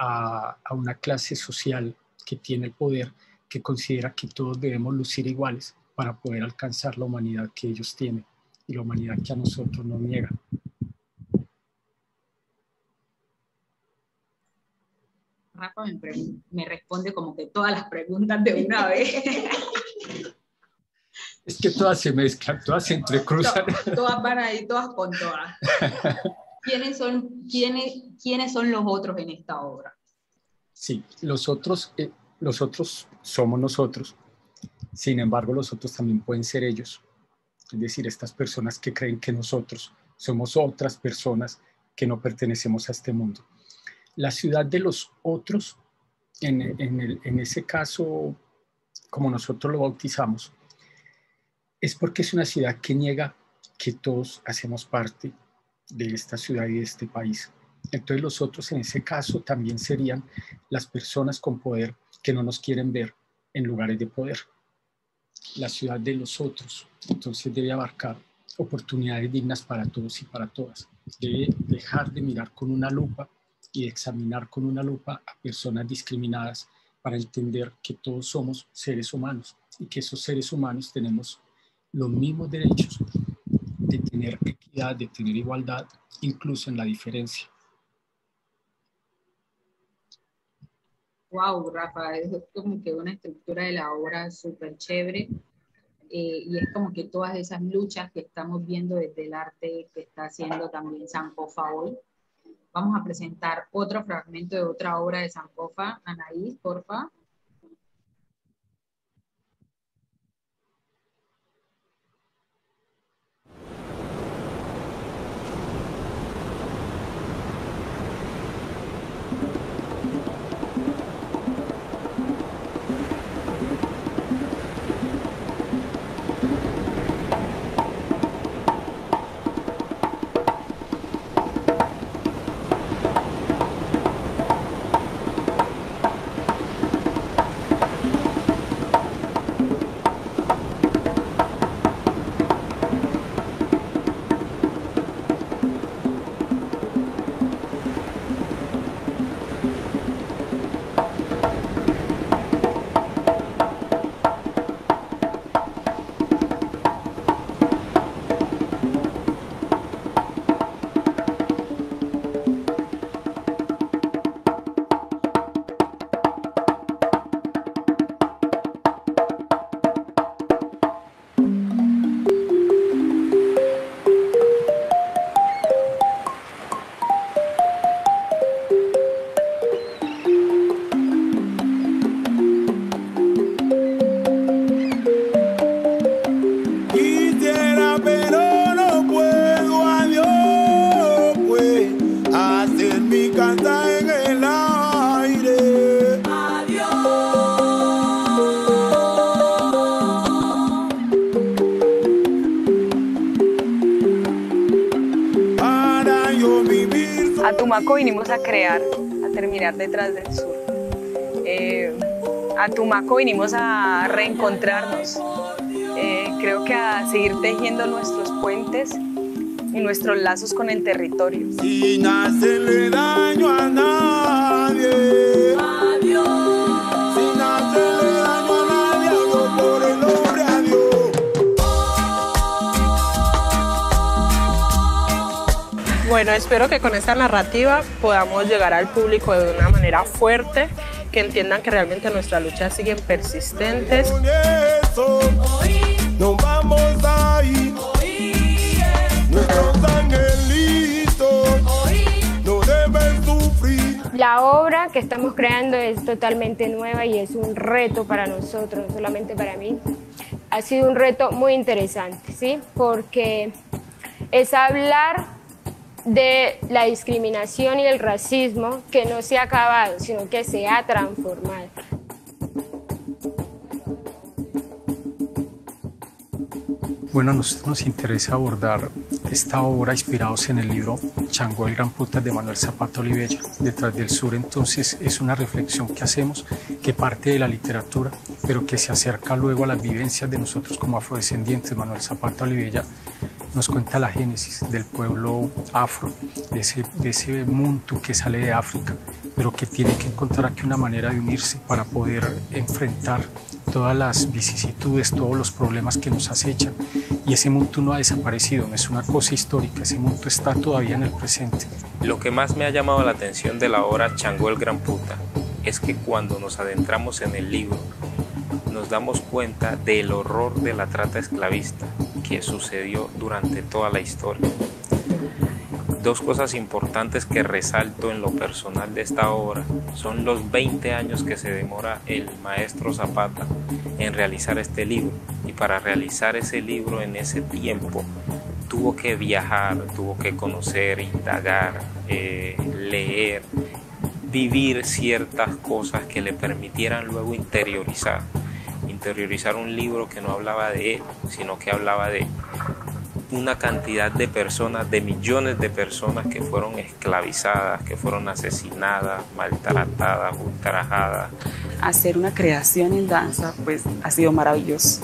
a, una clase social que tiene el poder, que considera que todos debemos lucir iguales para poder alcanzar la humanidad que ellos tienen y la humanidad que a nosotros nos niegan. Rafa me, responde como que todas las preguntas de una vez. Es que todas se mezclan, todas se entrecruzan. todas van ahí, todas con todas. ¿Quiénes son, quiénes, quiénes son los otros en esta obra? Sí, los otros, eh, los otros somos nosotros. Sin embargo, los otros también pueden ser ellos. Es decir, estas personas que creen que nosotros somos otras personas que no pertenecemos a este mundo. La ciudad de los otros, en, en, en ese caso, como nosotros lo bautizamos, es porque es una ciudad que niega que todos hacemos parte de esta ciudad y de este país. Entonces los otros en ese caso también serían las personas con poder que no nos quieren ver en lugares de poder. La ciudad de los otros. Entonces debe abarcar oportunidades dignas para todos y para todas. Debe dejar de mirar con una lupa y examinar con una lupa a personas discriminadas para entender que todos somos seres humanos y que esos seres humanos tenemos los mismos derechos de tener equidad, de tener igualdad, incluso en la diferencia. Wow, Rafa, es como que una estructura de la obra súper chévere. eh, y es como que todas esas luchas que estamos viendo desde el arte que está haciendo también Sankofa hoy. Vamos a presentar otro fragmento de otra obra de Sankofa. Anaís, porfa. Vinimos a crear, a terminar detrás del sur. Eh, a Tumaco vinimos a reencontrarnos, eh, creo que a seguir tejiendo nuestros puentes y nuestros lazos con el territorio. Sin hacerle daño a nadie. Bueno, espero que con esta narrativa podamos llegar al público de una manera fuerte, que entiendan que realmente nuestras luchas siguen persistentes. La obra que estamos creando es totalmente nueva y es un reto para nosotros, no solamente para mí. Ha sido un reto muy interesante, ¿sí? Porque es hablar de la discriminación y el racismo que no se ha acabado, sino que se ha transformado. Bueno, a nosotros nos interesa abordar esta obra inspirados en el libro Chango el Gran Puta de Manuel Zapata Olivella. Detrás del Sur, entonces, es una reflexión que hacemos que parte de la literatura, pero que se acerca luego a las vivencias de nosotros como afrodescendientes. Manuel Zapata Olivella nos cuenta la génesis del pueblo afro, de ese, de ese mundo que sale de África, pero que tiene que encontrar aquí una manera de unirse para poder enfrentar todas las vicisitudes, todos los problemas que nos acechan. Y ese mundo no ha desaparecido, no es una cosa histórica, ese mundo está todavía en el presente. Lo que más me ha llamado la atención de la obra Chango el Gran Puta es que cuando nos adentramos en el libro, nos damos cuenta del horror de la trata esclavista que sucedió durante toda la historia. Dos cosas importantes que resalto en lo personal de esta obra son los 20 años que se demora el maestro Zapata en realizar este libro. Y para realizar ese libro en ese tiempo tuvo que viajar, tuvo que conocer, indagar, eh, leer, vivir ciertas cosas que le permitieran luego interiorizar interiorizar un libro que no hablaba de él, sino que hablaba de una cantidad de personas, de millones de personas que fueron esclavizadas, que fueron asesinadas, maltratadas, ultrajadas. Hacer una creación en danza, pues ha sido maravilloso.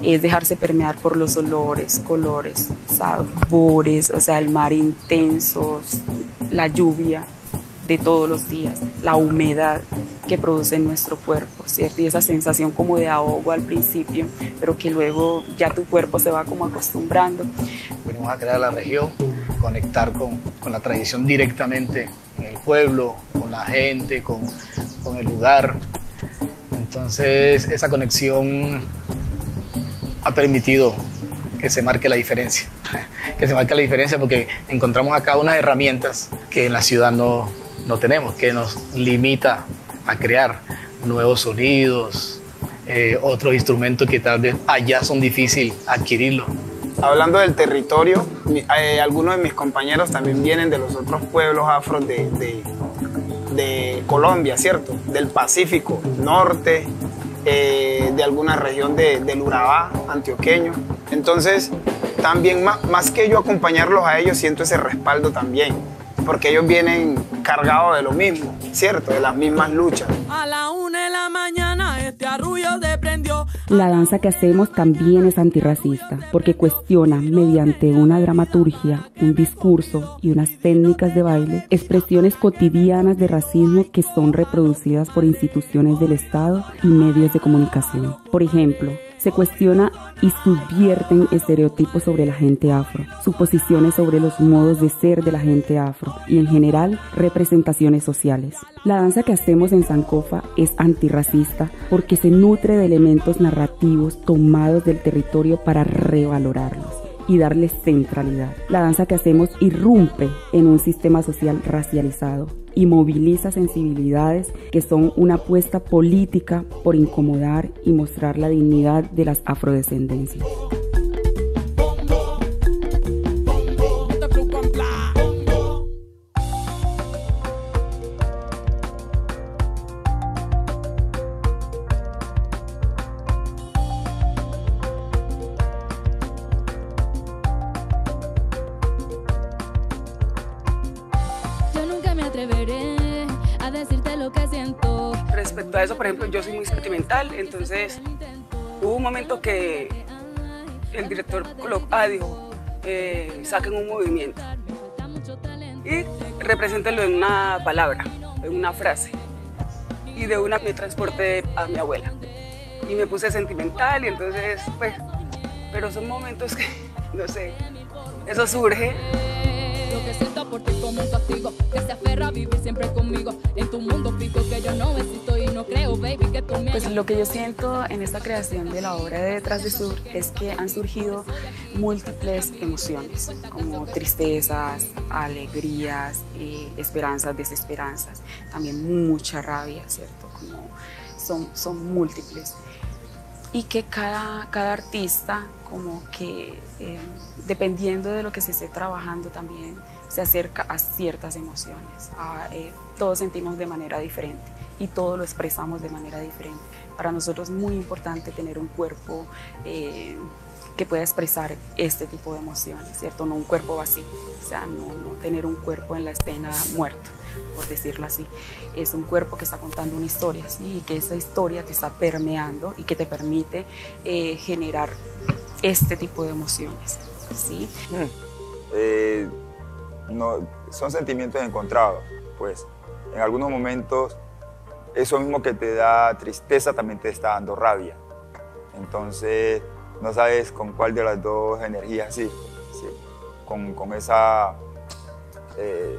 Es dejarse permear por los olores, colores, sabores, o sea, el mar intenso, la lluvia de todos los días, la humedad que produce en nuestro cuerpo, ¿cierto? Y esa sensación como de ahogo al principio, pero que luego ya tu cuerpo se va como acostumbrando. Venimos a crear la región, conectar con, con la tradición directamente en el pueblo, con la gente, con, con el lugar. Entonces esa conexión ha permitido que se marque la diferencia. Que se marque la diferencia porque encontramos acá unas herramientas que en la ciudad no, no tenemos, que nos limita a crear nuevos sonidos, eh, otros instrumentos que tal vez allá son difíciles adquirirlos. Hablando del territorio, eh, algunos de mis compañeros también vienen de los otros pueblos afros de, de, Colombia, ¿cierto? Del Pacífico Norte, eh, de alguna región de, del Urabá, antioqueño. Entonces, también más, más que yo acompañarlos a ellos, siento ese respaldo también, porque ellos vienen cargados de lo mismo, ¿cierto? De las mismas luchas. A la una de la mañana este arrullo de prendió. La danza que hacemos también es antirracista, porque cuestiona mediante una dramaturgia, un discurso y unas técnicas de baile expresiones cotidianas de racismo que son reproducidas por instituciones del Estado y medios de comunicación. Por ejemplo, se cuestiona y subvierten estereotipos sobre la gente afro, suposiciones sobre los modos de ser de la gente afro y en general representaciones sociales. La danza que hacemos en Sankofa es antirracista porque se nutre de elementos narrativos tomados del territorio para revalorarlos y darles centralidad. La danza que hacemos irrumpe en un sistema social racializado y moviliza sensibilidades que son una apuesta política por incomodar y mostrar la dignidad de las afrodescendencias. Entonces hubo un momento que el director ah, dijo, eh, saquen un movimiento y represéntenlo en una palabra, en una frase. Y de una me transporté a mi abuela. Y me puse sentimental y entonces, pues, pero son momentos que, no sé, eso surge. Que siento por ti como un castigo que se aferra a vivir siempre conmigo en tu mundo fijo que yo no existo y no creo baby que tú me Pues lo que yo siento en esta creación de la obra de Detrás de Sur es que han surgido múltiples emociones, como tristezas, alegrías, eh, esperanzas, desesperanzas, también mucha rabia, ¿cierto? Como son, son múltiples. Y que cada, cada artista, como que eh, dependiendo de lo que se esté trabajando también, se acerca a ciertas emociones. Eh, todos sentimos de manera diferente y todo lo expresamos de manera diferente. Para nosotros es muy importante tener un cuerpo eh, que pueda expresar este tipo de emociones, ¿cierto? No un cuerpo vacío, o sea, no, tener un cuerpo en la escena muerto, por decirlo así. Es un cuerpo que está contando una historia, ¿sí? Y que esa historia te está permeando y que te permite eh, generar este tipo de emociones, ¿sí? Eh, no, son sentimientos encontrados, pues en algunos momentos eso mismo que te da tristeza también te está dando rabia. Entonces no sabes con cuál de las dos energías sí, sí. Con, con esa eh,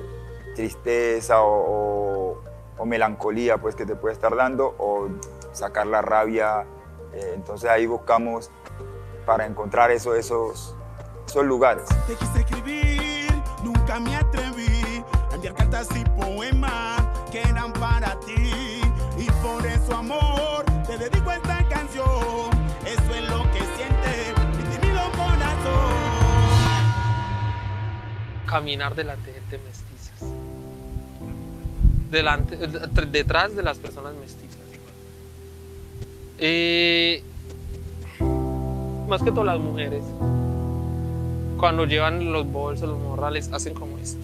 tristeza o, melancolía pues que te puede estar dando o sacar la rabia. Eh, entonces ahí buscamos para encontrar eso, esos, esos lugares. Nunca me atreví a enviar cartas y poemas que eran para ti. Y por eso, amor, te dedico esta canción. Eso es lo que siente mi tímido corazón. caminar delante de gente mestizas. Delante, eh, detrás de las personas mestizas. Eh, más que todas las mujeres, cuando llevan los bolsos, los morrales, hacen como esto.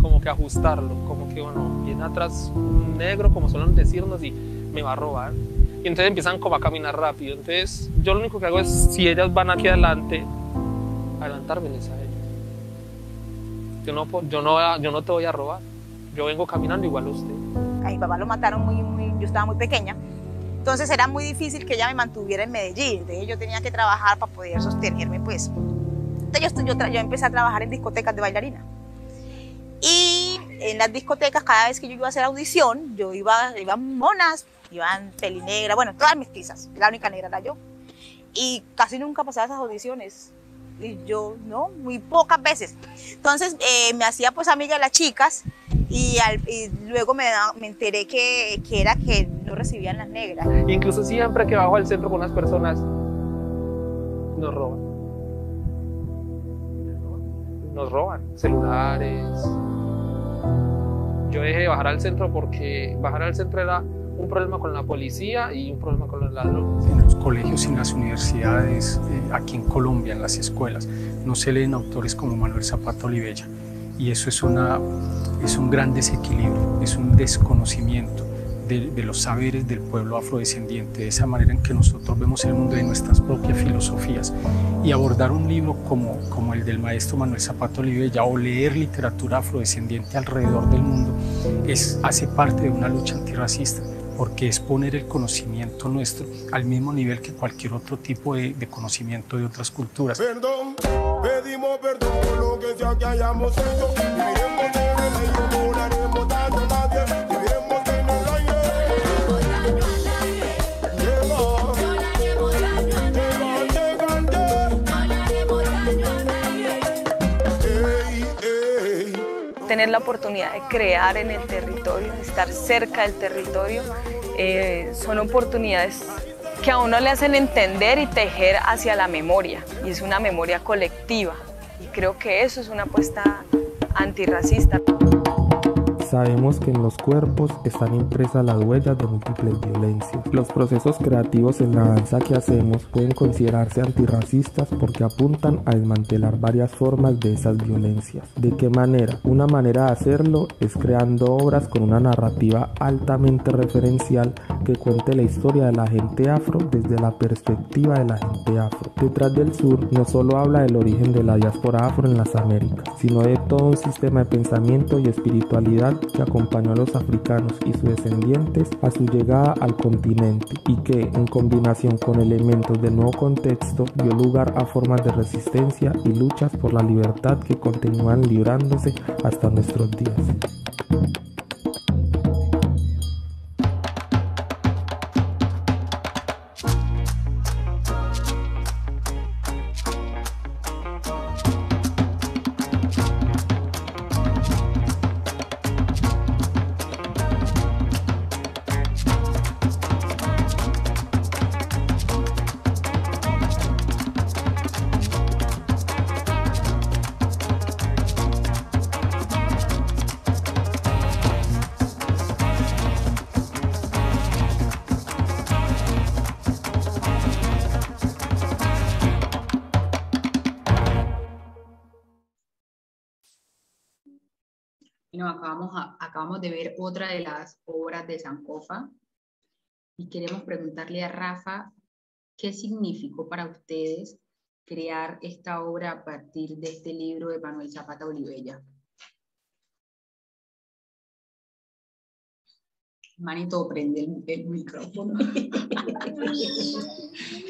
Como que ajustarlo, como que, bueno, viene atrás un negro, como suelen decirnos, y me va a robar. Y entonces empiezan como a caminar rápido. Entonces, yo lo único que hago es, si ellas van aquí adelante, adelantármeles a ellas. Yo no, yo, no, yo no te voy a robar. Yo vengo caminando igual a usted. A mi papá lo mataron muy, muy, yo estaba muy pequeña. Entonces era muy difícil que ella me mantuviera en Medellín. Entonces yo tenía que trabajar para poder sostenerme, pues. Yo, empecé a trabajar en discotecas de bailarina. Y en las discotecas, cada vez que yo iba a hacer audición, yo iba, iban monas, iban pelinegra, bueno, todas mestizas. La única negra era yo. y casi nunca pasaba esas audiciones. Y yo, no, muy pocas veces. Entonces eh, me hacía pues amiga de las chicas y, luego me, enteré que, que, era que no recibían las negras. Incluso siempre que bajo al centro con unas personas, nos roban. Nos roban celulares. Yo dejé de bajar al centro porque bajar al centro era un problema con la policía y un problema con los ladrones. En los colegios y en las universidades, eh, aquí en Colombia, en las escuelas, no se leen autores como Manuel Zapata Olivella. Y eso es, una, es un gran desequilibrio, es un desconocimiento de, los saberes del pueblo afrodescendiente, de esa manera en que nosotros vemos el mundo de nuestras propias filosofías. Y abordar un libro como, como el del maestro Manuel Zapata Olivella o leer literatura afrodescendiente alrededor del mundo es, hace parte de una lucha antirracista porque es poner el conocimiento nuestro al mismo nivel que cualquier otro tipo de, conocimiento de otras culturas. Perdón, pedimos perdón por lo que sea que hayamos hecho. Tener la oportunidad de crear en el territorio, de estar cerca del territorio, eh, son oportunidades que a uno le hacen entender y tejer hacia la memoria, y es una memoria colectiva. Y creo que eso es una apuesta antirracista. Sabemos que en los cuerpos están impresas las huellas de múltiples violencias. Los procesos creativos en la danza que hacemos pueden considerarse antirracistas porque apuntan a desmantelar varias formas de esas violencias. ¿De qué manera? Una manera de hacerlo es creando obras con una narrativa altamente referencial que cuente la historia de la gente afro desde la perspectiva de la gente afro. Detrás del sur no solo habla del origen de la diáspora afro en las Américas, sino de todo un sistema de pensamiento y espiritualidad que acompañó a los africanos y sus descendientes a su llegada al continente y que, en combinación con elementos del nuevo contexto, dio lugar a formas de resistencia y luchas por la libertad que continúan librándose hasta nuestros días. Acabamos, de ver otra de las obras de Sankofa y queremos preguntarle a Rafa qué significó para ustedes crear esta obra a partir de este libro de Manuel Zapata Olivella. Manito, prende el, micrófono.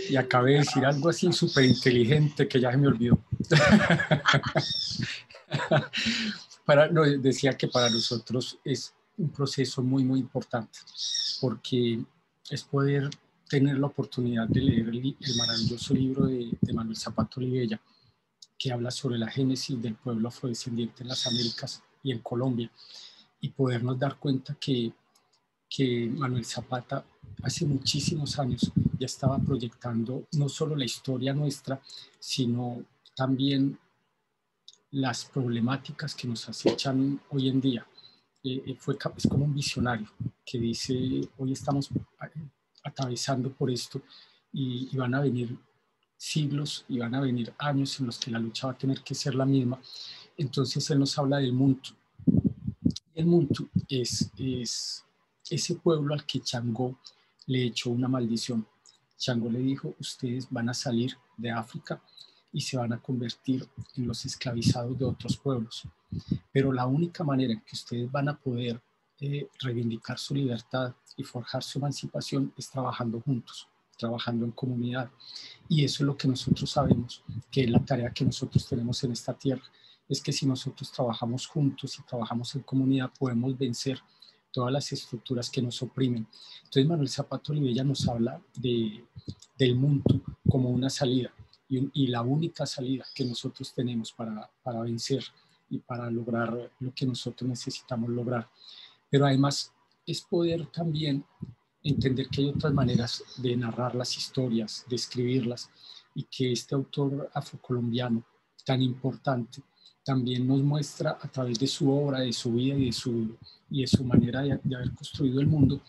Y acabé de decir algo así súper inteligente que ya se me olvidó. Para, no, decía que para nosotros es un proceso muy, muy importante, porque es poder tener la oportunidad de leer el, maravilloso libro de, Manuel Zapato Olivella, que habla sobre la génesis del pueblo afrodescendiente en las Américas y en Colombia, y podernos dar cuenta que, que Manuel Zapata hace muchísimos años ya estaba proyectando no solo la historia nuestra, sino también las problemáticas que nos acechan hoy en día. Eh, eh, fue, es como un visionario que dice, hoy estamos atravesando por esto y, van a venir siglos y van a venir años en los que la lucha va a tener que ser la misma. Entonces él nos habla del Muntu. El Muntu es, es ese pueblo al que Changó le echó una maldición. Changó le dijo, ustedes van a salir de África y se van a convertir en los esclavizados de otros pueblos. Pero la única manera en que ustedes van a poder eh, reivindicar su libertad y forjar su emancipación es trabajando juntos, trabajando en comunidad. Y eso es lo que nosotros sabemos, que es la tarea que nosotros tenemos en esta tierra, es que si nosotros trabajamos juntos y trabajamos en comunidad, podemos vencer todas las estructuras que nos oprimen. Entonces Manuel Zapato Olivella nos habla de, del mundo como una salida y, la única salida que nosotros tenemos para, para vencer y para lograr lo que nosotros necesitamos lograr. Pero además es poder también entender que hay otras maneras de narrar las historias, de escribirlas, y que este autor afrocolombiano tan importante también nos muestra a través de su obra, de su vida y de su, y de su manera de, haber construido el mundo,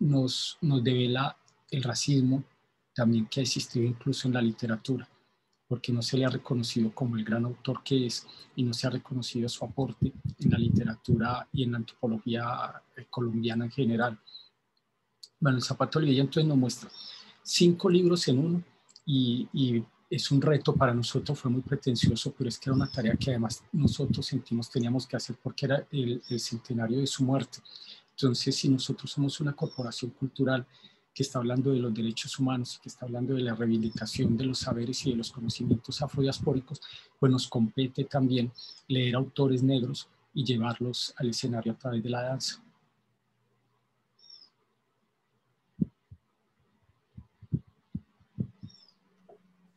nos, nos devela el racismo también que ha existido incluso en la literatura, porque no se le ha reconocido como el gran autor que es y no se ha reconocido su aporte en la literatura y en la antropología eh, colombiana en general. Bueno, el Zapato Olivella entonces nos muestra cinco libros en uno y, y es un reto para nosotros, fue muy pretencioso, pero es que era una tarea que además nosotros sentimos teníamos que hacer porque era el, el, centenario de su muerte. Entonces, si nosotros somos una corporación cultural que está hablando de los derechos humanos, que está hablando de la reivindicación de los saberes y de los conocimientos afrodiaspóricos, pues nos compete también leer autores negros y llevarlos al escenario a través de la danza.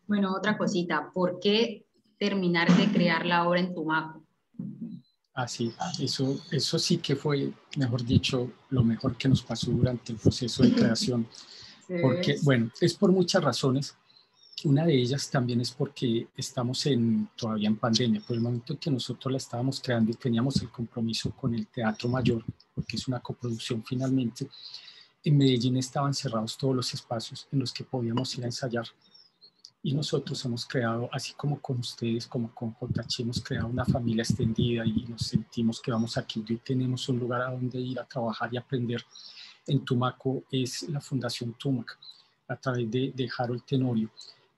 Bueno, otra cosita, ¿por qué terminar de crear la obra en Tumaco? Ah, sí, eso, eso sí que fue, mejor dicho, lo mejor que nos pasó durante el proceso de creación. Porque, bueno, es por muchas razones. Una de ellas también es porque estamos en, todavía en pandemia. Por el momento en que nosotros la estábamos creando y teníamos el compromiso con el Teatro Mayor, porque es una coproducción finalmente, en Medellín estaban cerrados todos los espacios en los que podíamos ir a ensayar y nosotros hemos creado, así como con ustedes, como con JH, hemos creado una familia extendida y nos sentimos que vamos aquí y tenemos un lugar a donde ir a trabajar y aprender. En Tumaco es la Fundación Tumac, a través de, de Harold Tenorio,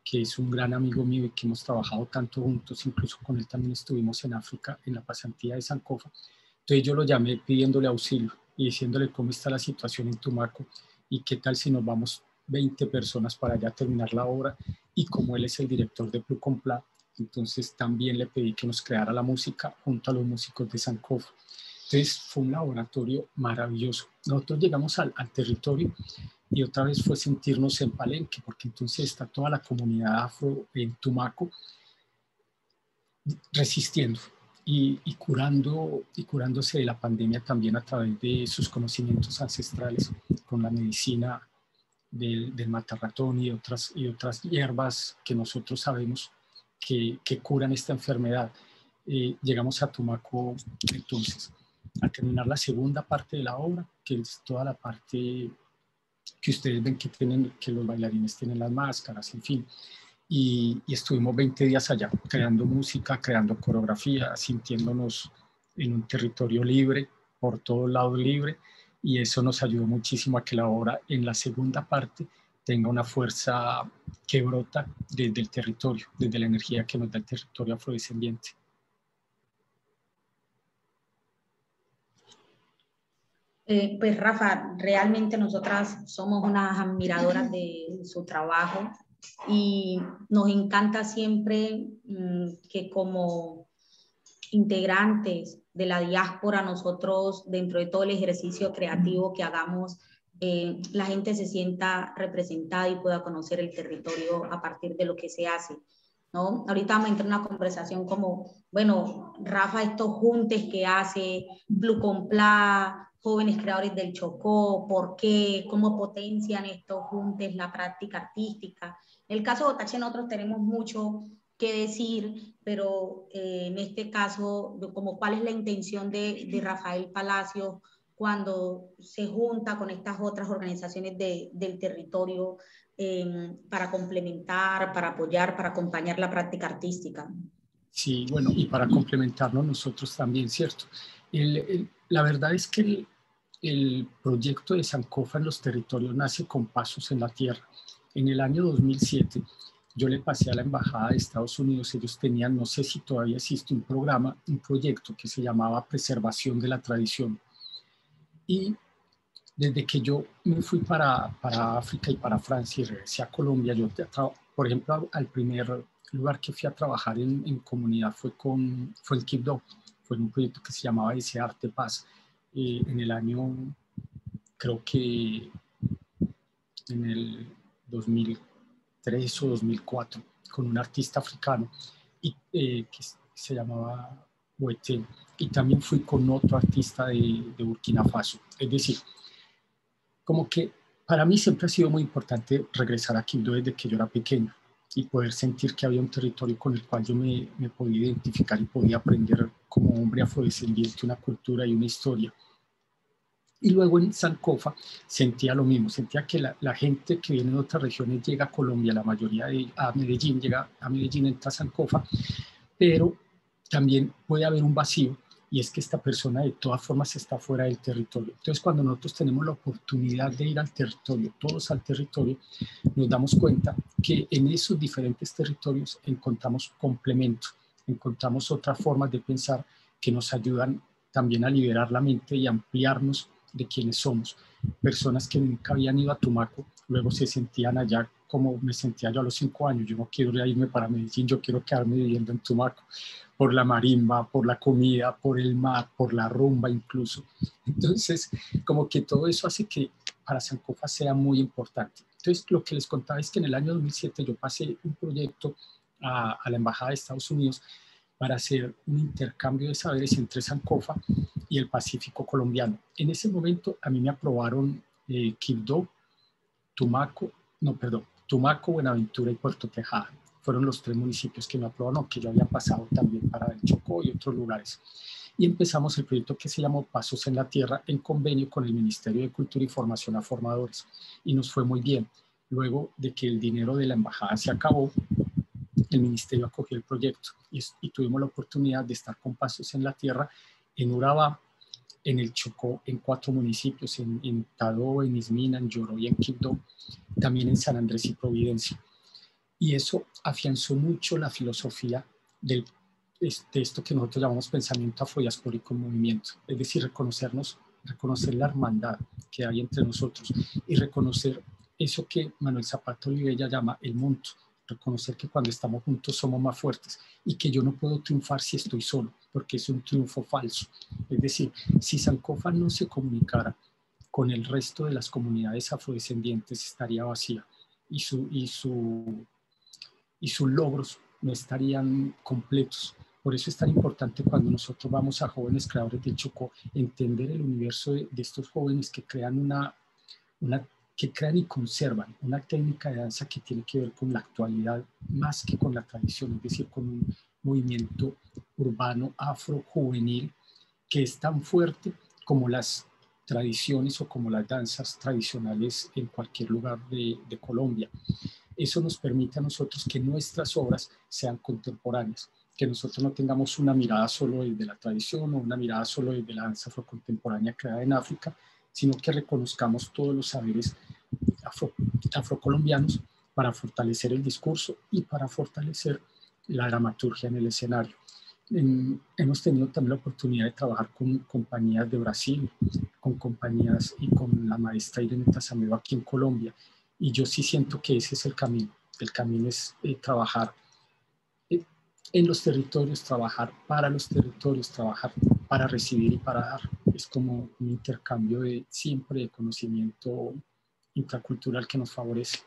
que es un gran amigo mío y que hemos trabajado tanto juntos, incluso con él también estuvimos en África, en la pasantía de Sankofa. Entonces yo lo llamé pidiéndole auxilio y diciéndole cómo está la situación en Tumaco y qué tal si nos vamos 20 personas para ya terminar la obra y como él es el director de Blue Compla, entonces también le pedí que nos creara la música junto a los músicos de Sankofa. Entonces fue un laboratorio maravilloso. Nosotros llegamos al, al, territorio y otra vez fue sentirnos en Palenque, porque entonces está toda la comunidad afro en Tumaco resistiendo y, y, curando, y curándose de la pandemia también a través de sus conocimientos ancestrales con la medicina del, del matarratón y otras, y otras hierbas que nosotros sabemos que, que curan esta enfermedad. Eh, llegamos a Tumaco entonces a terminar la segunda parte de la obra, que es toda la parte que ustedes ven que, tienen, que los bailarines tienen las máscaras, en fin. Y, y, estuvimos 20 días allá, creando música, creando coreografía, sintiéndonos en un territorio libre, por todos lados libre, y eso nos ayudó muchísimo a que la obra en la segunda parte tenga una fuerza que brota desde el territorio, desde la energía que nos da el territorio afrodescendiente. Eh, pues Rafa, realmente nosotras somos unas admiradoras de su trabajo y nos encanta siempre mmm, que como integrantes de la diáspora, nosotros dentro de todo el ejercicio creativo que hagamos, eh, la gente se sienta representada y pueda conocer el territorio a partir de lo que se hace. ¿no? Ahorita vamos a entrar en una conversación como, bueno, Rafa, estos juntes que hace Blue Compla, jóvenes creadores del Chocó, ¿por qué? ¿Cómo potencian estos juntes la práctica artística? En el caso de Otache nosotros tenemos mucho qué decir, pero eh, en este caso, como cuál es la intención de, de Rafael Palacio cuando se junta con estas otras organizaciones de, del territorio eh, para complementar, para apoyar, para acompañar la práctica artística. Sí, bueno, y para complementarnos nosotros también, ¿cierto? El, el, la verdad es que el, el proyecto de Sancofa en los territorios nace con pasos en la tierra. En el año 2007 yo le pasé a la Embajada de Estados Unidos, ellos tenían, no sé si todavía existe un programa, un proyecto que se llamaba Preservación de la Tradición. Y desde que yo me fui para, para África y para Francia y regresé a Colombia, yo, por ejemplo, al primer lugar que fui a trabajar en, en comunidad fue, con, fue el Kibdo, fue un proyecto que se llamaba Ese Arte Paz, eh, en el año, creo que en el 2000 2003 o 2004 con un artista africano y, eh, que se llamaba Boete. Y también fui con otro artista de, de Burkina Faso. Es decir, como que para mí siempre ha sido muy importante regresar a Quibdó desde que yo era pequeño y poder sentir que había un territorio con el cual yo me, me podía identificar y podía aprender como hombre afrodescendiente una cultura y una historia. Y luego en Sancofa sentía lo mismo, sentía que la, la, gente que viene de otras regiones llega a Colombia, la mayoría de, a Medellín, llega a Medellín, entra a Sancofa, pero también puede haber un vacío y es que esta persona de todas formas está fuera del territorio. Entonces, cuando nosotros tenemos la oportunidad de ir al territorio, todos al territorio, nos damos cuenta que en esos diferentes territorios encontramos complemento, encontramos otras formas de pensar que nos ayudan también a liberar la mente y ampliarnos de quienes somos. Personas que nunca habían ido a Tumaco, luego se sentían allá como me sentía yo a los cinco años. Yo no quiero irme para Medellín, yo quiero quedarme viviendo en Tumaco por la marimba, por la comida, por el mar, por la rumba incluso. Entonces, como que todo eso hace que para Sancofa sea muy importante. Entonces, lo que les contaba es que en el año 2007 yo pasé un proyecto a, a la Embajada de Estados Unidos para hacer un intercambio de saberes entre Sancofa y el Pacífico colombiano. En ese momento a mí me aprobaron eh, Quibdó, Tumaco, no, perdón, Tumaco, Buenaventura y Puerto Tejada fueron los tres municipios que me aprobaron, que yo había pasado también para el Chocó y otros lugares. Y empezamos el proyecto que se llamó Pasos en la Tierra en convenio con el Ministerio de Cultura y Formación a Formadores. Y nos fue muy bien. Luego de que el dinero de la embajada se acabó, el ministerio acogió el proyecto y, y tuvimos la oportunidad de estar con Pasos en la Tierra en Urabá, en el Chocó, en cuatro municipios, en, en Tadó, en Ismina, en Lloró y en Quibdó, también en San Andrés y Providencia. Y eso afianzó mucho la filosofía del, de esto que nosotros llamamos pensamiento afrodiaspórico en movimiento, es decir, reconocernos, reconocer la hermandad que hay entre nosotros y reconocer eso que Manuel Zapata Olivella llama el monto, reconocer que cuando estamos juntos somos más fuertes y que yo no puedo triunfar si estoy solo, porque es un triunfo falso. Es decir, si Sankofa no se comunicara con el resto de las comunidades afrodescendientes, estaría vacía y su, y su y sus logros no estarían completos. Por eso es tan importante cuando nosotros vamos a jóvenes creadores del Chocó, entender el universo de, estos jóvenes que crean una, una, que crean y conservan una técnica de danza que tiene que ver con la actualidad más que con la tradición, es decir, con un movimiento urbano afro-juvenil que es tan fuerte como las tradiciones o como las danzas tradicionales en cualquier lugar de, de Colombia. Eso nos permite a nosotros que nuestras obras sean contemporáneas, que nosotros no tengamos una mirada solo desde la tradición o una mirada solo desde la danza afrocontemporánea creada en África, sino que reconozcamos todos los saberes afro, afrocolombianos para fortalecer el discurso y para fortalecer la dramaturgia en el escenario. hemos tenido también la oportunidad de trabajar con compañías de Brasil, con compañías y con la maestra Irene Tazameo aquí en Colombia, y yo sí siento que ese es el camino. El camino es eh, trabajar eh, en los territorios, trabajar para los territorios, trabajar para recibir y para dar. Es como un intercambio de siempre de conocimiento intracultural que nos favorece.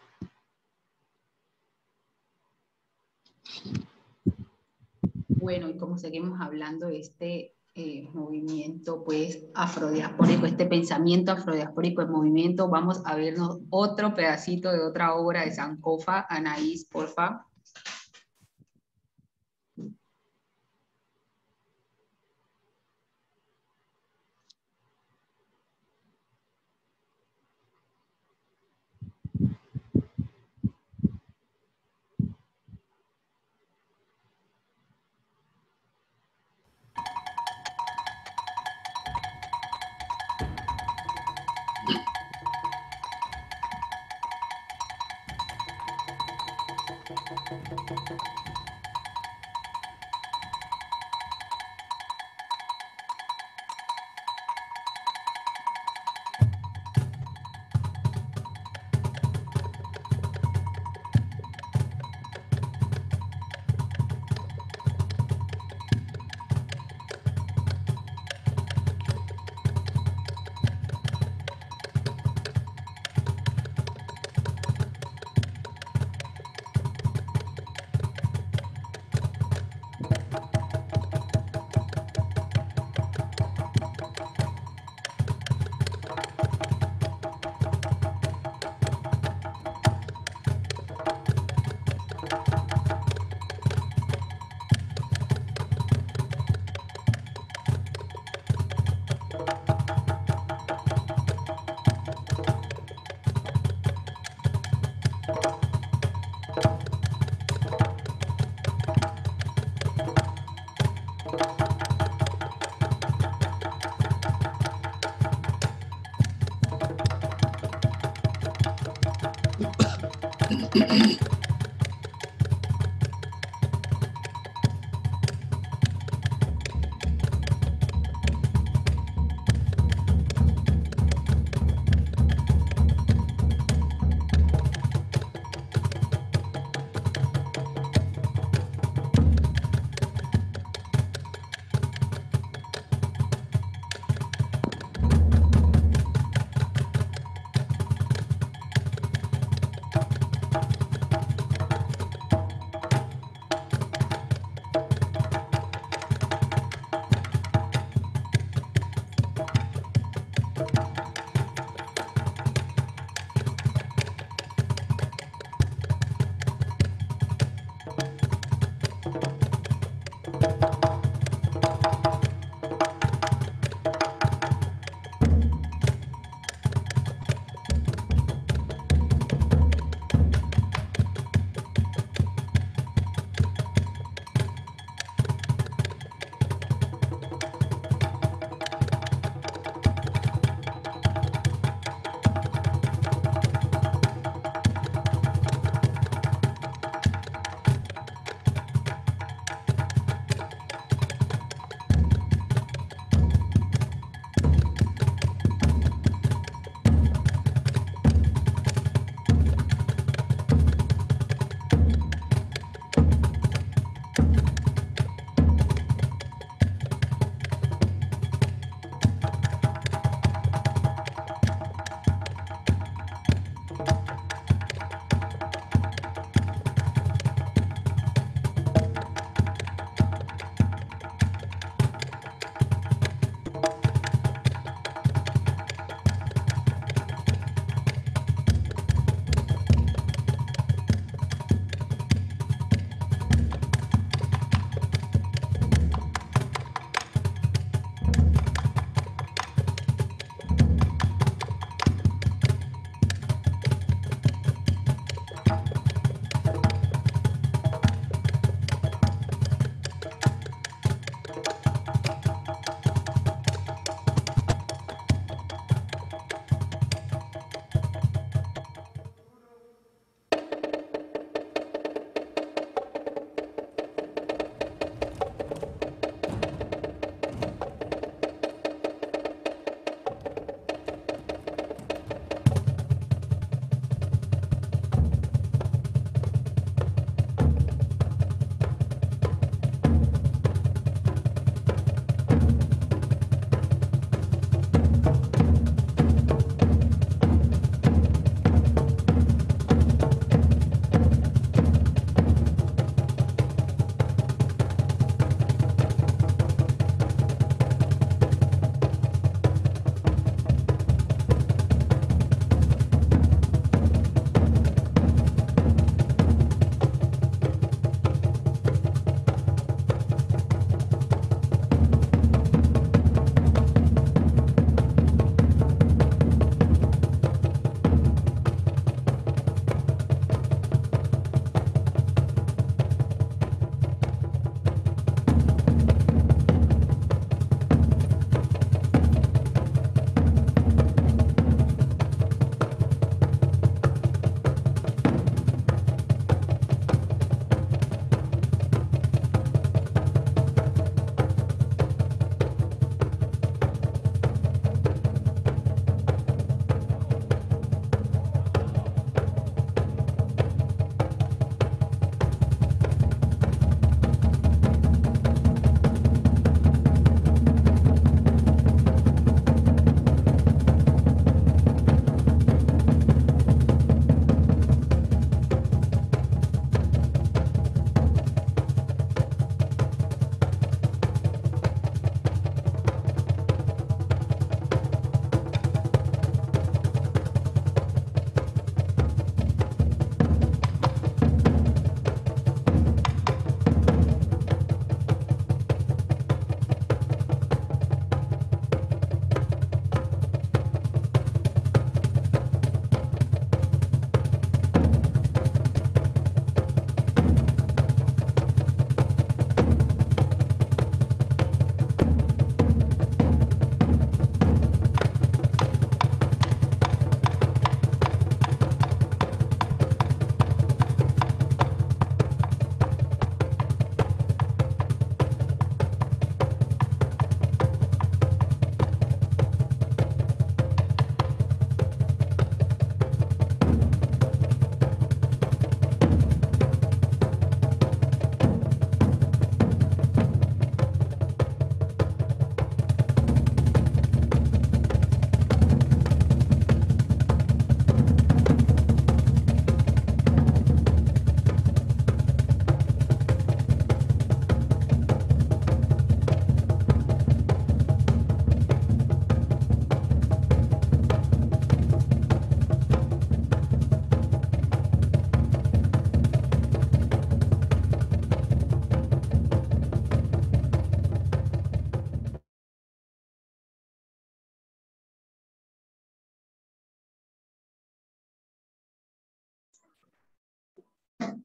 Bueno, y como seguimos hablando de este eh, movimiento pues afrodiaspórico, este pensamiento afrodiaspórico en movimiento. Vamos a vernos otro pedacito de otra obra de Sankofa. Anaís, porfa.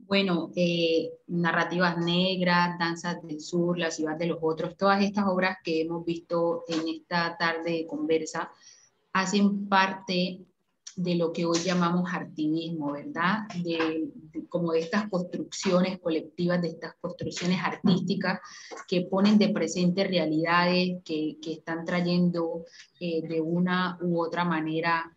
Bueno, eh, narrativas negras, danzas del sur, la ciudad de los otros, todas estas obras que hemos visto en esta tarde de conversa hacen parte de lo que hoy llamamos artivismo, ¿verdad? De, como de estas construcciones colectivas, de estas construcciones artísticas que ponen de presente realidades que, están trayendo eh, de una u otra manera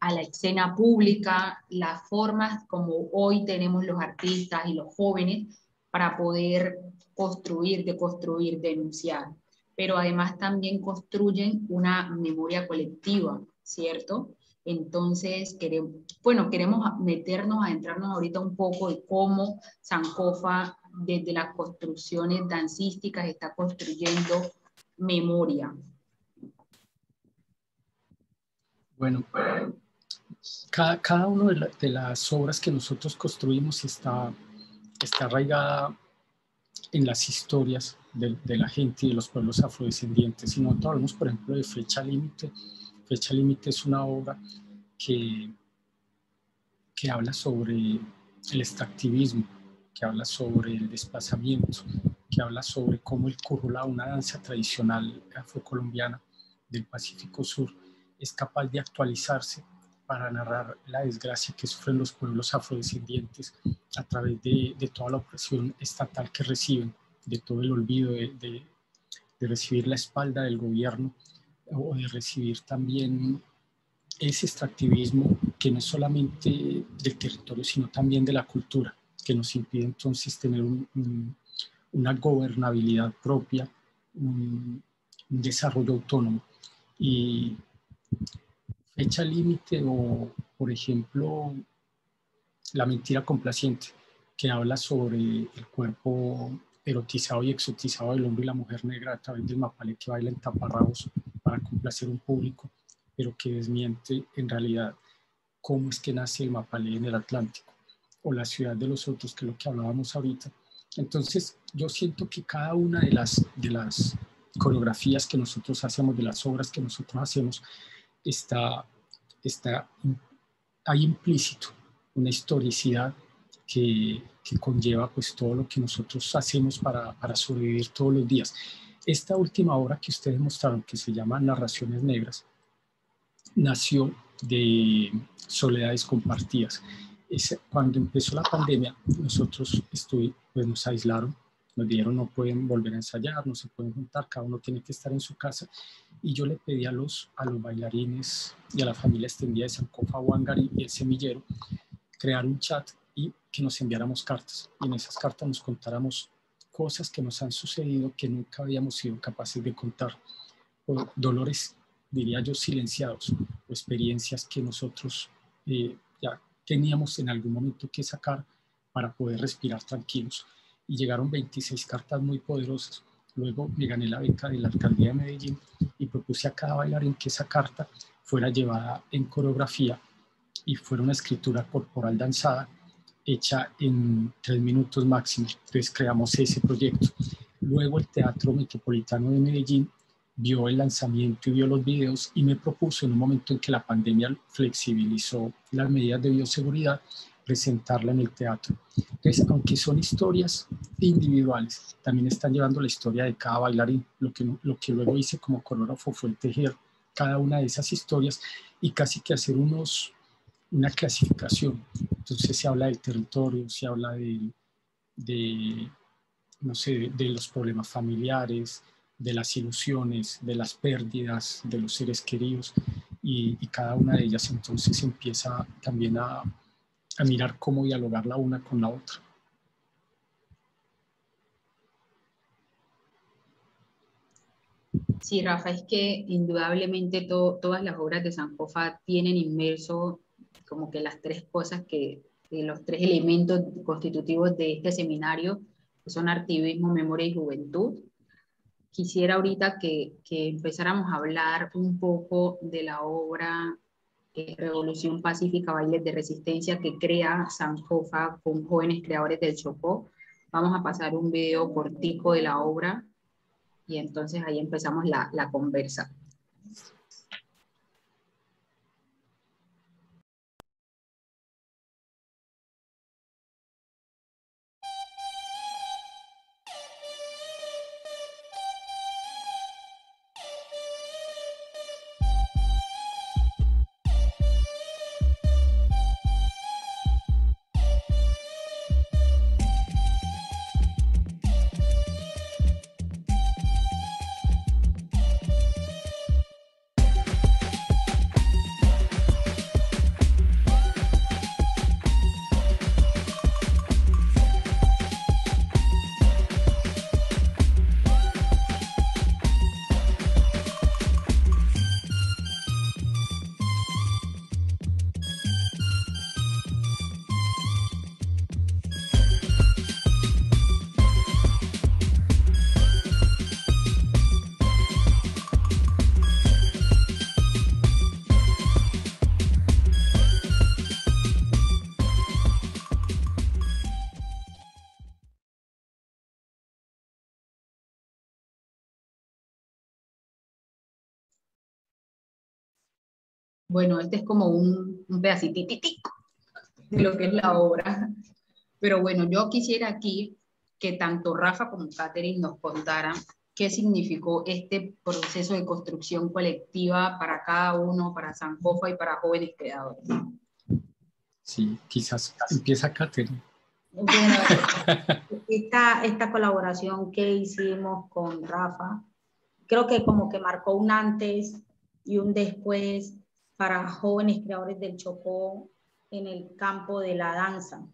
a la escena pública, las formas como hoy tenemos los artistas y los jóvenes para poder construir, deconstruir, denunciar. Pero además también construyen una memoria colectiva, ¿cierto? Entonces, queremos, bueno, queremos meternos, adentrarnos ahorita un poco de cómo Sankofa desde las construcciones dancísticas está construyendo memoria. Bueno, cada, cada una de, las obras que nosotros construimos está, está arraigada en las historias de, de, la gente y de los pueblos afrodescendientes. Si nosotros hablamos, por ejemplo, de Fecha Límite, Fecha Límite es una obra que, que habla sobre el extractivismo, que habla sobre el desplazamiento, que habla sobre cómo el currula, una danza tradicional afrocolombiana del Pacífico Sur, es capaz de actualizarse para narrar la desgracia que sufren los pueblos afrodescendientes a través de, toda la opresión estatal que reciben, de todo el olvido, de, recibir la espalda del gobierno o de recibir también ese extractivismo que no es solamente del territorio, sino también de la cultura, que nos impide entonces tener un, un, una gobernabilidad propia, un, un desarrollo autónomo. Y fecha límite o, por ejemplo, la mentira complaciente, que habla sobre el cuerpo erotizado y exotizado del hombre y la mujer negra a través del mapale que baila en taparrabos para complacer un público, pero que desmiente en realidad cómo es que nace el mapale en el Atlántico o la ciudad de los otros, que es lo que hablábamos ahorita. Entonces, yo siento que cada una de las, de las coreografías que nosotros hacemos, de las obras que nosotros hacemos, está, está hay implícito una historicidad que, que, conlleva pues todo lo que nosotros hacemos para, para, sobrevivir todos los días. Esta última obra que ustedes mostraron, que se llama Narraciones Negras, nació de soledades compartidas. Es, cuando empezó la pandemia, nosotros estoy, pues nos aislaron nos dijeron no pueden volver a ensayar, no se pueden juntar, cada uno tiene que estar en su casa. Y yo le pedí a los, a los bailarines y a la familia extendida de Sankofa, Wangari y el semillero crear un chat y que nos enviáramos cartas. Y en esas cartas nos contáramos cosas que nos han sucedido que nunca habíamos sido capaces de contar. Dolores, diría yo, silenciados, o experiencias que nosotros eh, ya teníamos en algún momento que sacar para poder respirar tranquilos y llegaron 26 cartas muy poderosas. Luego me gané la beca de la alcaldía de Medellín y propuse a cada bailarín que esa carta fuera llevada en coreografía y fuera una escritura corporal danzada hecha en tres minutos máximo. Entonces creamos ese proyecto. Luego el Teatro Metropolitano de Medellín vio el lanzamiento y vio los videos y me propuso en un momento en que la pandemia flexibilizó las medidas de bioseguridad presentarla en el teatro. Entonces, aunque son historias individuales, también están llevando la historia de cada bailarín. Lo que, lo que luego hice como coreógrafo fue tejer cada una de esas historias y casi que hacer unos, una clasificación. Entonces se habla del territorio, se habla de, no sé, de los problemas familiares, de las ilusiones, de las pérdidas de los seres queridos y cada una de ellas entonces empieza también a, a mirar cómo dialogar la una con la otra. Sí, Rafa, es que indudablemente todas las obras de Sankofa tienen inmerso como que las tres cosas que, los tres elementos constitutivos de este seminario, que son activismo, memoria y juventud. Quisiera ahorita que, que empezáramos a hablar un poco de la obra Revolución Pacífica Bailes de Resistencia que crea Sankofa con jóvenes creadores del Chocó. Vamos a pasar un video cortico de la obra y entonces ahí empezamos la, la conversa. Bueno, este es como un, un pedacititico de lo que es la obra. Pero bueno, yo quisiera aquí que tanto Rafa como Catherine nos contaran qué significó este proceso de construcción colectiva para cada uno, para Sankofa y para jóvenes creadores. Sí, quizás empieza Catherine. Bueno, esta, esta colaboración que hicimos con Rafa, creo que como que marcó un antes y un después para jóvenes creadores del Chocó en el campo de la danza.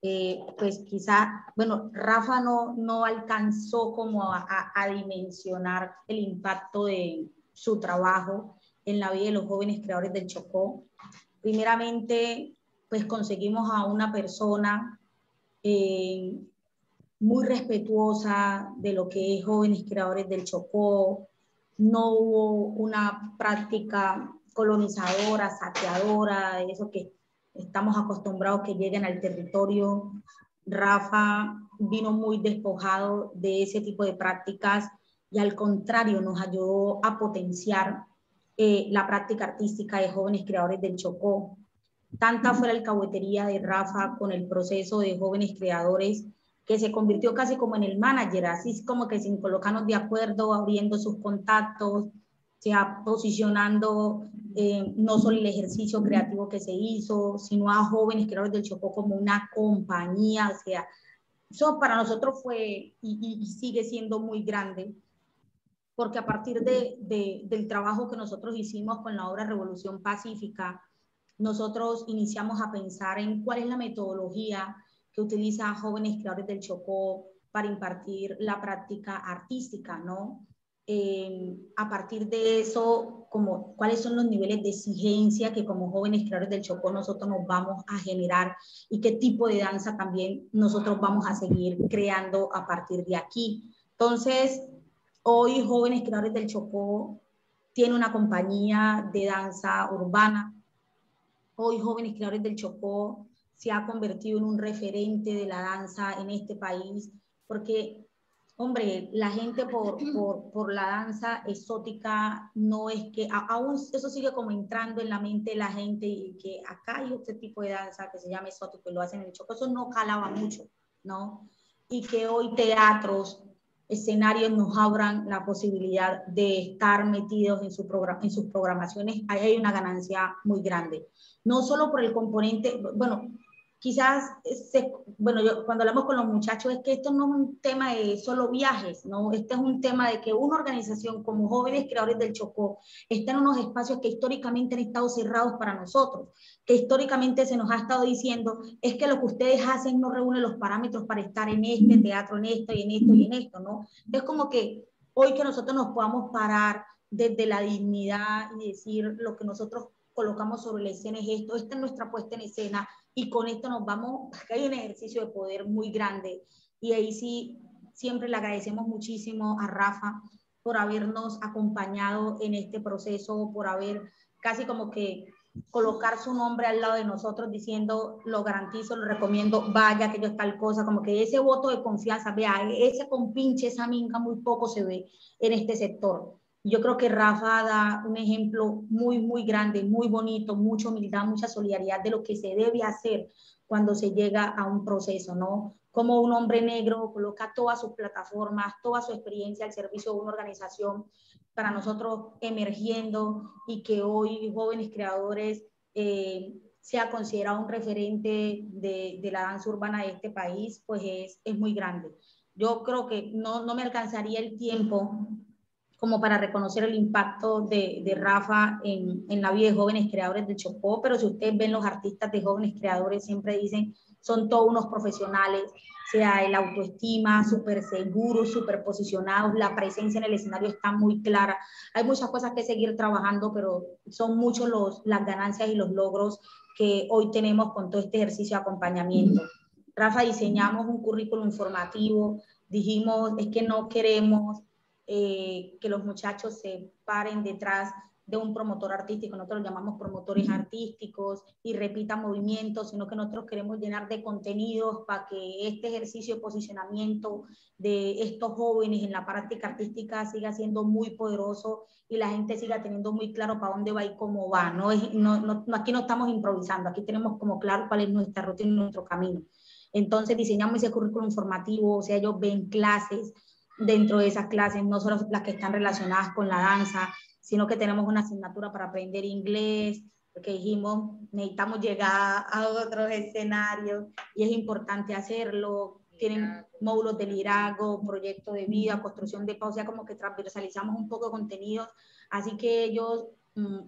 Eh, pues quizá, bueno, Rafa no, no alcanzó como a, a, dimensionar el impacto de su trabajo en la vida de los jóvenes creadores del Chocó. Primeramente, pues conseguimos a una persona eh, muy respetuosa de lo que es jóvenes creadores del Chocó. No hubo una práctica colonizadora, saqueadora, eso que estamos acostumbrados que lleguen al territorio. Rafa vino muy despojado de ese tipo de prácticas y al contrario nos ayudó a potenciar eh, la práctica artística de jóvenes creadores del Chocó. Tanta fue la alcahuetería de Rafa con el proceso de jóvenes creadores que se convirtió casi como en el manager, así como que sin colocarnos de acuerdo, abriendo sus contactos, sea posicionando eh, no solo el ejercicio creativo que se hizo, sino a jóvenes creadores del Chocó como una compañía, o sea, eso para nosotros fue y, sigue siendo muy grande, porque a partir de, de, del trabajo que nosotros hicimos con la obra Revolución Pacífica, nosotros iniciamos a pensar en cuál es la metodología que utiliza jóvenes creadores del Chocó para impartir la práctica artística, ¿no? Eh, a partir de eso, como, cuáles son los niveles de exigencia que como jóvenes creadores del Chocó nosotros nos vamos a generar y qué tipo de danza también nosotros vamos a seguir creando a partir de aquí. Entonces, hoy jóvenes creadores del Chocó tiene una compañía de danza urbana Hoy Jóvenes Creadores del Chocó se ha convertido en un referente de la danza en este país, porque, hombre, la gente por, por, la danza exótica no es que, aún eso sigue como entrando en la mente de la gente y que acá hay este tipo de danza que se llama exótico y lo hacen en el Chocó, eso no calaba mucho, ¿no? Y que hoy teatros, escenarios nos abran la posibilidad de estar metidos en, su en sus programaciones, ahí hay una ganancia muy grande. No solo por el componente, bueno, quizás, bueno, yo, cuando hablamos con los muchachos es que esto no es un tema de solo viajes, ¿no? Este es un tema de que una organización como Jóvenes Creadores del Chocó está en unos espacios que históricamente han estado cerrados para nosotros, que históricamente se nos ha estado diciendo es que lo que ustedes hacen no reúne los parámetros para estar en este teatro, en esto y en esto y en esto, ¿no? Es como que hoy que nosotros nos podamos parar desde la dignidad y decir lo que nosotros colocamos sobre la escena es esto, esta es nuestra puesta en escena, y con esto nos vamos, hay un ejercicio de poder muy grande y ahí sí, siempre le agradecemos muchísimo a Rafa por habernos acompañado en este proceso, por haber casi como que colocar su nombre al lado de nosotros diciendo, lo garantizo, lo recomiendo, vaya, que yo tal cosa, como que ese voto de confianza, vea, ese compinche, esa minga muy poco se ve en este sector. Yo creo que Rafa da un ejemplo muy, muy grande, muy bonito, mucha humildad, mucha solidaridad de lo que se debe hacer cuando se llega a un proceso, ¿no? Como un hombre negro coloca todas sus plataformas, toda su experiencia al servicio de una organización para nosotros emergiendo y que hoy jóvenes creadores eh, sea considerado un referente de, de, la danza urbana de este país, pues es, es muy grande. Yo creo que no, no me alcanzaría el tiempo como para reconocer el impacto de, de Rafa en, en, la vida de jóvenes creadores de Chocó, pero si ustedes ven los artistas de jóvenes creadores, siempre dicen, son todos unos profesionales, sea el autoestima, súper seguros, súper posicionados, la presencia en el escenario está muy clara. Hay muchas cosas que seguir trabajando, pero son muchos los, las ganancias y los logros que hoy tenemos con todo este ejercicio de acompañamiento. Rafa, diseñamos un currículo informativo, dijimos, es que no queremos eh, que los muchachos se paren detrás de un promotor artístico, nosotros lo llamamos promotores artísticos y repita movimientos, sino que nosotros queremos llenar de contenidos para que este ejercicio de posicionamiento de estos jóvenes en la práctica artística siga siendo muy poderoso y la gente siga teniendo muy claro para dónde va y cómo va. No, es, no, no, aquí no estamos improvisando, aquí tenemos como claro cuál es nuestra rutina y nuestro camino. Entonces diseñamos ese currículum formativo, o sea, ellos ven clases dentro de esas clases, no solo las que están relacionadas con la danza, sino que tenemos una asignatura para aprender inglés, porque dijimos, necesitamos llegar a otros escenarios y es importante hacerlo. Tienen módulos de liderazgo, proyecto de vida, construcción de o sea, como que transversalizamos un poco de contenidos, así que ellos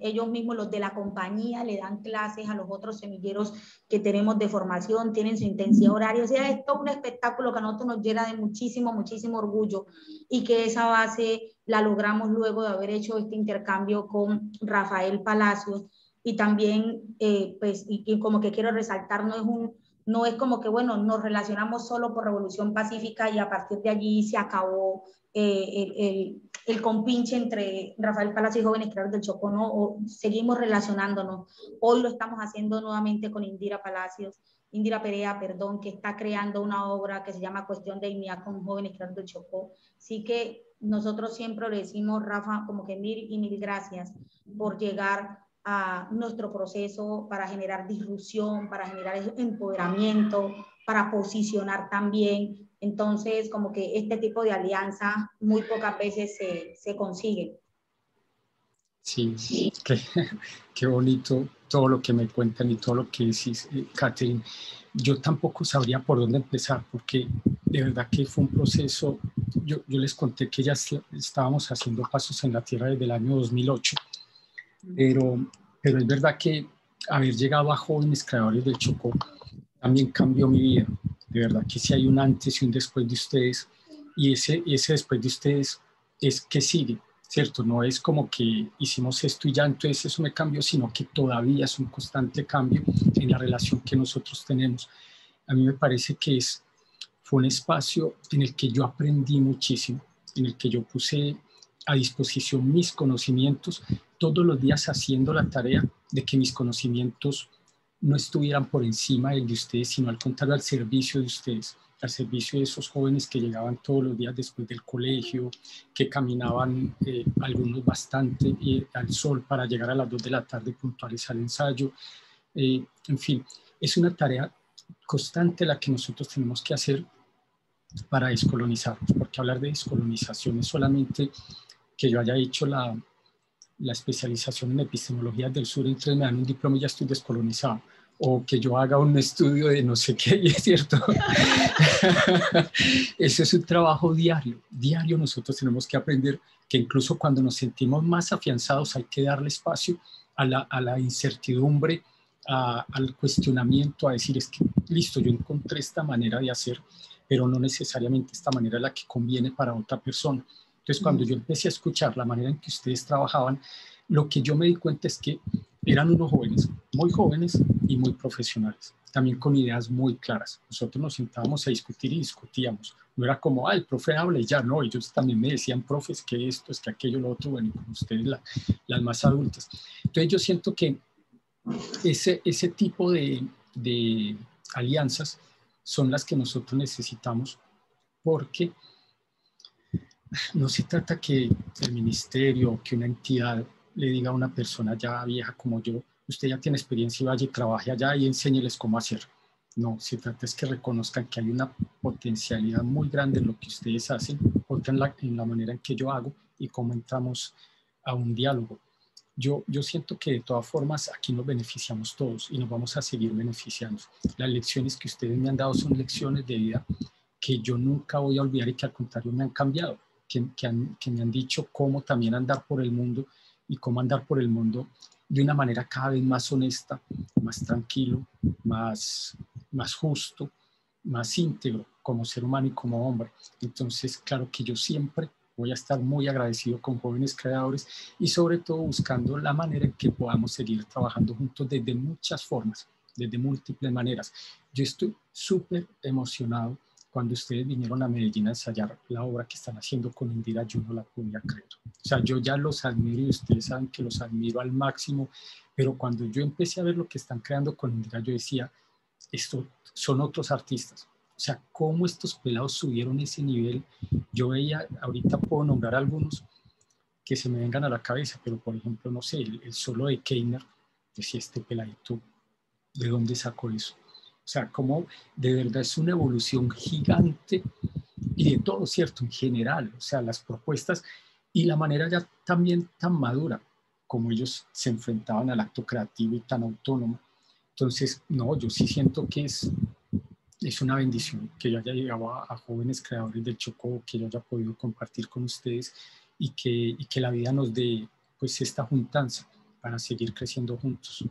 ellos mismos, los de la compañía, le dan clases a los otros semilleros que tenemos de formación, tienen su intensidad horaria. O sea, es todo un espectáculo que a nosotros nos llena de muchísimo, muchísimo orgullo y que esa base la logramos luego de haber hecho este intercambio con Rafael Palacios. Y también, eh, pues, y, como que quiero resaltar, no es un, no es como que, bueno, nos relacionamos solo por Revolución Pacífica y a partir de allí se acabó eh, el, el, compinche entre Rafael Palacio y Jóvenes Creadores del Chocó, ¿no? Seguimos relacionándonos. Hoy lo estamos haciendo nuevamente con Indira Palacios, Indira Perea, perdón, que está creando una obra que se llama Cuestión de Dignidad con Jóvenes Creadores del Chocó. Así que nosotros siempre le decimos, Rafa, como que mil y mil gracias por llegar a nuestro proceso para generar disrupción, para generar empoderamiento, para posicionar también entonces, como que este tipo de alianza muy pocas veces se, se consigue. Sí, qué, qué, bonito todo lo que me cuentan y todo lo que decís, eh, Catherine. Yo tampoco sabría por dónde empezar, porque de verdad que fue un proceso, yo, yo les conté que ya estábamos haciendo pasos en la tierra desde el año 2008, pero, pero es verdad que haber llegado a jóvenes creadores del Chocó también cambió mi vida de verdad que si hay un antes y un después de ustedes, y ese, ese después de ustedes es que sigue, ¿cierto? No es como que hicimos esto y ya, entonces eso me cambió, sino que todavía es un constante cambio en la relación que nosotros tenemos. A mí me parece que es, fue un espacio en el que yo aprendí muchísimo, en el que yo puse a disposición mis conocimientos, todos los días haciendo la tarea de que mis conocimientos no estuvieran por encima del de ustedes, sino al contrario, al servicio de ustedes, al servicio de esos jóvenes que llegaban todos los días después del colegio, que caminaban eh, algunos bastante eh, al sol para llegar a las 2 de la tarde puntuales al ensayo. Eh, en fin, es una tarea constante la que nosotros tenemos que hacer para descolonizarnos, porque hablar de descolonización es solamente que yo haya hecho la, la especialización en epistemología del sur, entonces me dan un diploma y ya estoy descolonizado. O que yo haga un estudio de no sé qué, es cierto. Ese es un trabajo diario. Diario nosotros tenemos que aprender que incluso cuando nos sentimos más afianzados hay que darle espacio a la, a la incertidumbre, al cuestionamiento, a decir, es que listo, yo encontré esta manera de hacer, pero no necesariamente esta manera es la que conviene para otra persona. Entonces, cuando yo empecé a escuchar la manera en que ustedes trabajaban, lo que yo me di cuenta es que eran unos jóvenes, muy jóvenes y muy profesionales, también con ideas muy claras. Nosotros nos sentábamos a discutir y discutíamos. No era como, ah, el profe habla y ya, no, ellos también me decían, profes, que esto, es que aquello, lo otro, bueno, con ustedes las más adultas. Entonces yo siento que ese, ese tipo de, de alianzas son las que nosotros necesitamos porque no se trata que el ministerio o que una entidad le diga a una persona ya vieja como yo, usted ya tiene experiencia y vaya y trabaje allá y enséñeles cómo hacer. No, se trata es que reconozcan que hay una potencialidad muy grande en lo que ustedes hacen, otra en la, en la manera en que yo hago y cómo entramos a un diálogo. Yo, yo siento que de todas formas aquí nos beneficiamos todos y nos vamos a seguir beneficiando. Las lecciones que ustedes me han dado son lecciones de vida que yo nunca voy a olvidar y que al contrario me han cambiado que, me han dicho cómo también andar por el mundo y cómo andar por el mundo de una manera cada vez más honesta, más tranquilo, más, más justo, más íntegro como ser humano y como hombre. Entonces, claro que yo siempre voy a estar muy agradecido con jóvenes creadores y sobre todo buscando la manera en que podamos seguir trabajando juntos desde muchas formas, desde múltiples maneras. Yo estoy súper emocionado cuando ustedes vinieron a Medellín a ensayar la obra que están haciendo con Indira, yo no la podía creer. O sea, yo ya los admiro y ustedes saben que los admiro al máximo, pero cuando yo empecé a ver lo que están creando con Indira, yo decía, esto son otros artistas. O sea, cómo estos pelados subieron ese nivel. Yo veía, ahorita puedo nombrar algunos que se me vengan a la cabeza, pero por ejemplo, no sé, el, solo de Keiner, decía este peladito, ¿de dónde sacó eso? Sea, como de verdad es una evolución gigante y de todo, ¿cierto? En general, o sea, las propuestas y la manera ya también tan madura como ellos se enfrentaban al acto creativo y tan autónomo. Entonces, no, yo sí siento que es, es una bendición que yo haya llegado a, jóvenes creadores del Chocó, que yo haya podido compartir con ustedes y que, y que la vida nos dé pues esta juntanza para seguir creciendo juntos.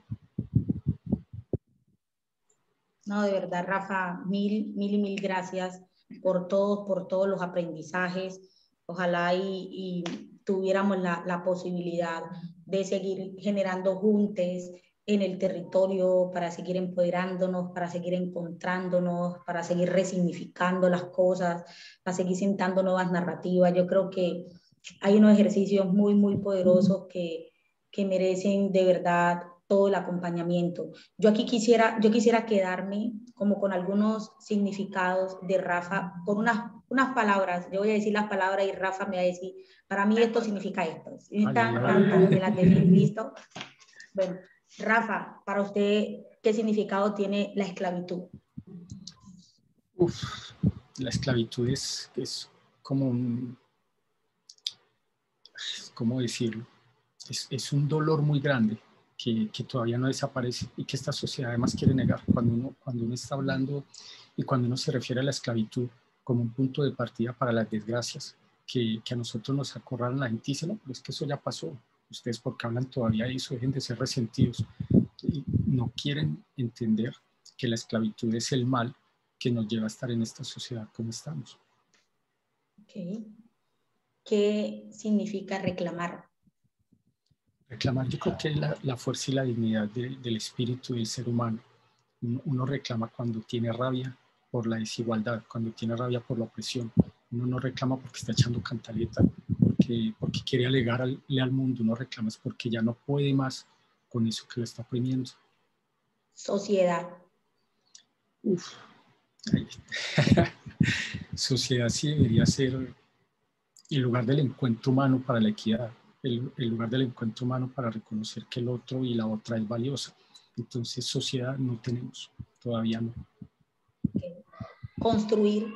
No, de verdad, Rafa, mil, mil y mil gracias por todo, por todos los aprendizajes. Ojalá y, tuviéramos la, la, posibilidad de seguir generando juntes en el territorio para seguir empoderándonos, para seguir encontrándonos, para seguir resignificando las cosas, para seguir sentando nuevas narrativas. Yo creo que hay unos ejercicios muy, muy poderosos que, que merecen de verdad todo el acompañamiento. Yo aquí quisiera, yo quisiera quedarme como con algunos significados de Rafa, con unas, unas palabras. Yo voy a decir las palabras y Rafa me va a decir, para mí esto significa esto. ¿Listo? Bueno, Rafa, para usted, ¿qué significado tiene la esclavitud? Uf, la esclavitud es, es como un, ¿cómo decirlo? Es, es un dolor muy grande que, todavía no desaparece y que esta sociedad además quiere negar. Cuando uno, cuando uno está hablando y cuando uno se refiere a la esclavitud como un punto de partida para las desgracias que, que a nosotros nos acorralan la gente dice, no, pero es que eso ya pasó. Ustedes porque hablan todavía de eso, dejen de ser resentidos. Y no quieren entender que la esclavitud es el mal que nos lleva a estar en esta sociedad como estamos. ¿Qué significa reclamar? Reclamar, yo creo que es la, fuerza y la dignidad del espíritu del ser humano. Uno, reclama cuando tiene rabia por la desigualdad, cuando tiene rabia por la opresión. Uno no reclama porque está echando cantaleta, porque, porque quiere alegarle al mundo. Uno reclama es porque ya no puede más con eso que lo está oprimiendo. Sociedad. Uf. Sociedad sí debería ser el lugar del encuentro humano para la equidad el, lugar del encuentro humano para reconocer que el otro y la otra es valiosa. Entonces, sociedad no tenemos, todavía no. Construir.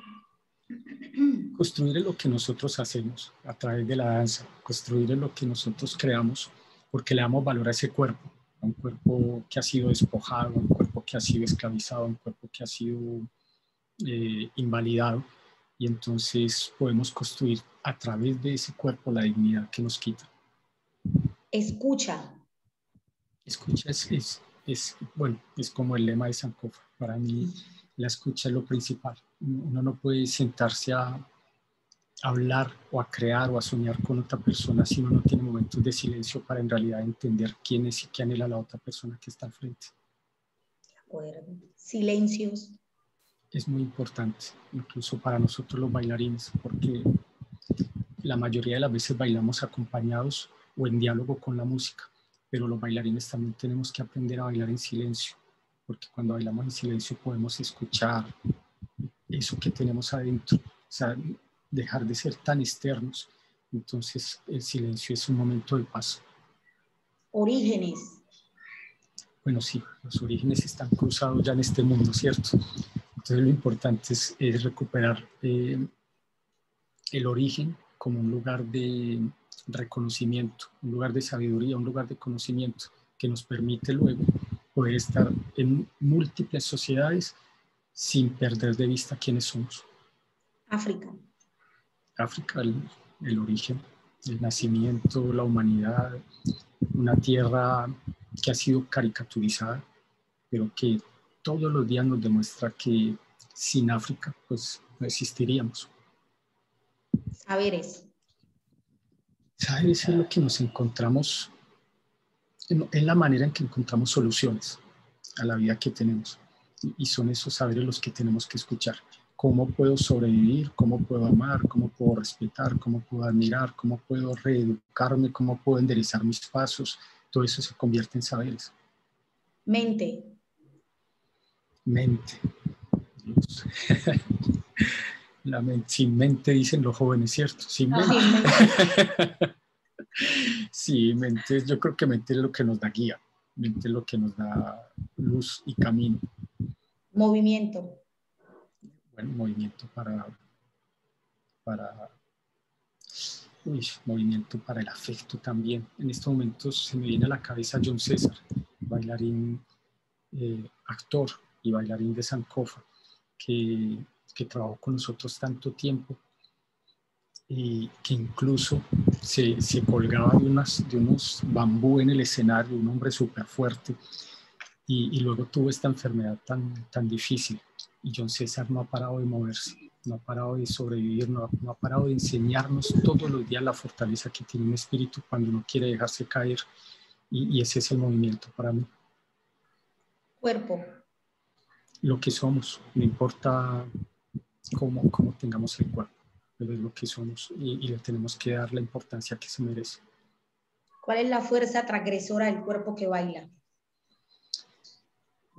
Construir es lo que nosotros hacemos a través de la danza, construir es lo que nosotros creamos porque le damos valor a ese cuerpo, a un cuerpo que ha sido despojado, a un cuerpo que ha sido esclavizado, a un cuerpo que ha sido eh, invalidado y entonces podemos construir a través de ese cuerpo la dignidad que nos quita. Escucha. Escucha es, es, bueno, es como el lema de Sankofa. Para mí la escucha es lo principal. Uno no puede sentarse a hablar o a crear o a soñar con otra persona si uno no tiene momentos de silencio para en realidad entender quién es y qué anhela la otra persona que está al frente. De acuerdo. Silencios. Es muy importante, incluso para nosotros los bailarines, porque la mayoría de las veces bailamos acompañados o en diálogo con la música, pero los bailarines también tenemos que aprender a bailar en silencio, porque cuando bailamos en silencio podemos escuchar eso que tenemos adentro, o sea, dejar de ser tan externos. Entonces el silencio es un momento de paz. Orígenes. Bueno, sí, los orígenes están cruzados ya en este mundo, ¿cierto? Entonces lo importante es, recuperar eh, el origen como un lugar de, reconocimiento, un lugar de sabiduría, un lugar de conocimiento que nos permite luego poder estar en múltiples sociedades sin perder de vista quiénes somos. África. África, el, origen, el nacimiento, la humanidad, una tierra que ha sido caricaturizada, pero que todos los días nos demuestra que sin África pues no existiríamos. Saberes. Es lo que nos encontramos, es la manera en que encontramos soluciones a la vida que tenemos. Y son esos saberes los que tenemos que escuchar. cómo puedo sobrevivir, cómo puedo amar, cómo puedo respetar, cómo puedo admirar, cómo puedo reeducarme, cómo puedo enderezar mis pasos. Todo eso se convierte en saberes. Mente. Mente. La mente, sin mente dicen los jóvenes, ¿cierto? Sin mente. sí, mente, yo creo que mente es lo que nos da guía, mente es lo que nos da luz y camino. Movimiento. Bueno, movimiento para, para uy, movimiento para el afecto también. En estos momentos se me viene a la cabeza John César, bailarín, eh, actor y bailarín de Sankofa, que, que trabajó con nosotros tanto tiempo y que incluso se, se colgaba de, unas, de unos bambú en el escenario, un hombre súper fuerte, y, y, luego tuvo esta enfermedad tan, tan difícil. Y John César no ha parado de moverse, no ha parado de sobrevivir, no, no ha parado de enseñarnos todos los días la fortaleza que tiene un espíritu cuando uno quiere dejarse caer. Y, y ese es el movimiento para mí. Cuerpo. Lo que somos, no importa cómo, cómo tengamos el cuerpo, pero es lo que somos y, y le tenemos que dar la importancia que se merece. ¿Cuál es la fuerza transgresora del cuerpo que baila?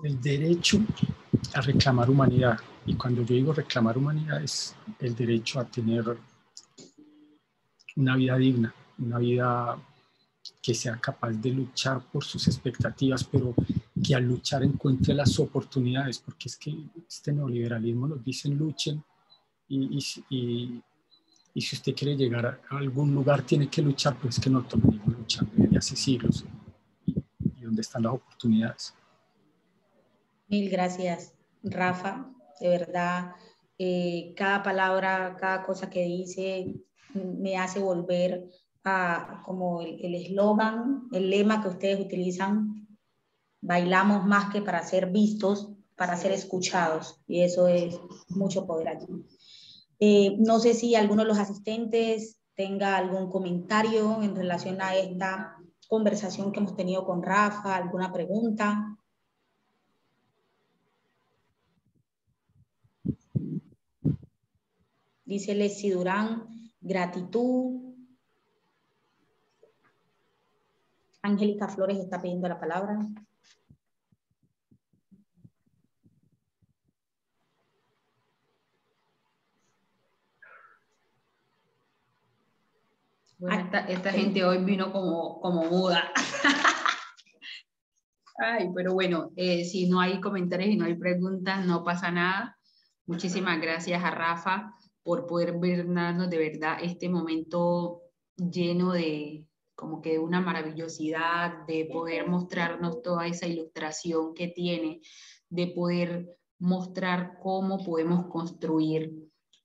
el derecho a reclamar humanidad. Y cuando yo digo reclamar humanidad es el derecho a tener una vida digna, una vida que sea capaz de luchar por sus expectativas, pero que al luchar encuentre las oportunidades, porque es que este neoliberalismo nos dicen luchen y, y, y, si usted quiere llegar a algún lugar tiene que luchar, pues es que nosotros venimos luchando desde hace siglos y, y dónde están las oportunidades. Mil gracias, Rafa. De verdad, eh, cada palabra, cada cosa que dice me hace volver a como el eslogan, el, el, lema que ustedes utilizan, bailamos más que para ser vistos, para ser escuchados. Y eso es mucho poder aquí. Eh, no sé si alguno de los asistentes tenga algún comentario en relación a esta conversación que hemos tenido con Rafa, alguna pregunta. Dice Leslie Durán, gratitud. Angélica Flores está pidiendo la palabra. Bueno, esta, esta gente hoy vino como, como muda. Ay, pero bueno, eh, si no hay comentarios y no hay preguntas, no pasa nada. Muchísimas gracias a Rafa por poder vernos de verdad este momento lleno de como que una maravillosidad, de poder mostrarnos toda esa ilustración que tiene, de poder mostrar cómo podemos construir,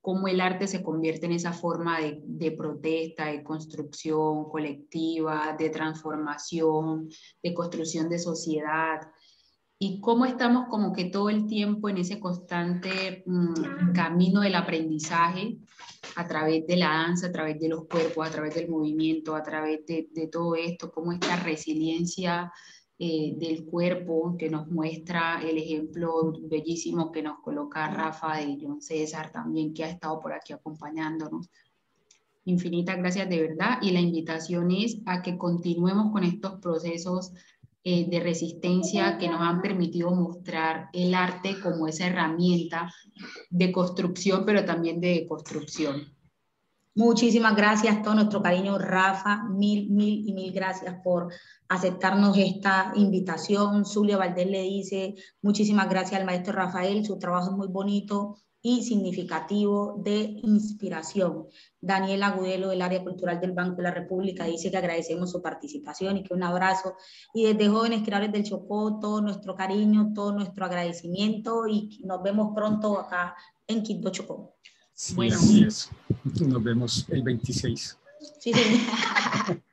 cómo el arte se convierte en esa forma de, de protesta, de construcción colectiva, de transformación, de construcción de sociedad, y cómo estamos como que todo el tiempo en ese constante mmm, camino del aprendizaje a través de la danza, a través de los cuerpos, a través del movimiento, a través de, de todo esto, cómo esta resiliencia eh, del cuerpo que nos muestra el ejemplo bellísimo que nos coloca Rafa de John César también, que ha estado por aquí acompañándonos. Infinitas gracias de verdad y la invitación es a que continuemos con estos procesos eh, de resistencia que nos han permitido mostrar el arte como esa herramienta de construcción, pero también de construcción. Muchísimas gracias, todo nuestro cariño, Rafa, mil, mil y mil gracias por aceptarnos esta invitación. Zulia Valdés le dice muchísimas gracias al maestro Rafael, su trabajo es muy bonito, y significativo de inspiración. Daniel Agudelo del área cultural del Banco de la República dice que agradecemos su participación y que un abrazo. Y desde Jóvenes Creadores del Chocó, todo nuestro cariño, todo nuestro agradecimiento y nos vemos pronto acá en Quinto Chocó. Sí, bueno. así es. Nos vemos el 26. Sí, sí.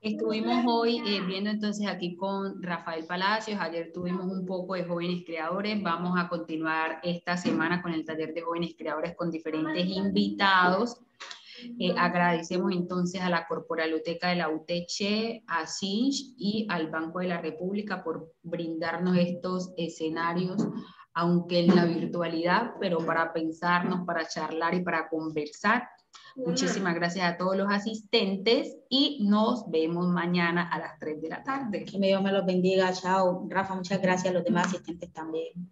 Estuvimos hoy eh, viendo entonces aquí con Rafael Palacios, ayer tuvimos un poco de jóvenes creadores, vamos a continuar esta semana con el taller de jóvenes creadores con diferentes invitados. Eh, agradecemos entonces a la Corporaloteca de la UTC, a CINCH y al Banco de la República por brindarnos estos escenarios aunque en la virtualidad, pero para pensarnos, para charlar y para conversar. Muchísimas gracias a todos los asistentes y nos vemos mañana a las 3 de la tarde. Que Dios me los bendiga. Chao. Rafa, muchas gracias a los demás asistentes también.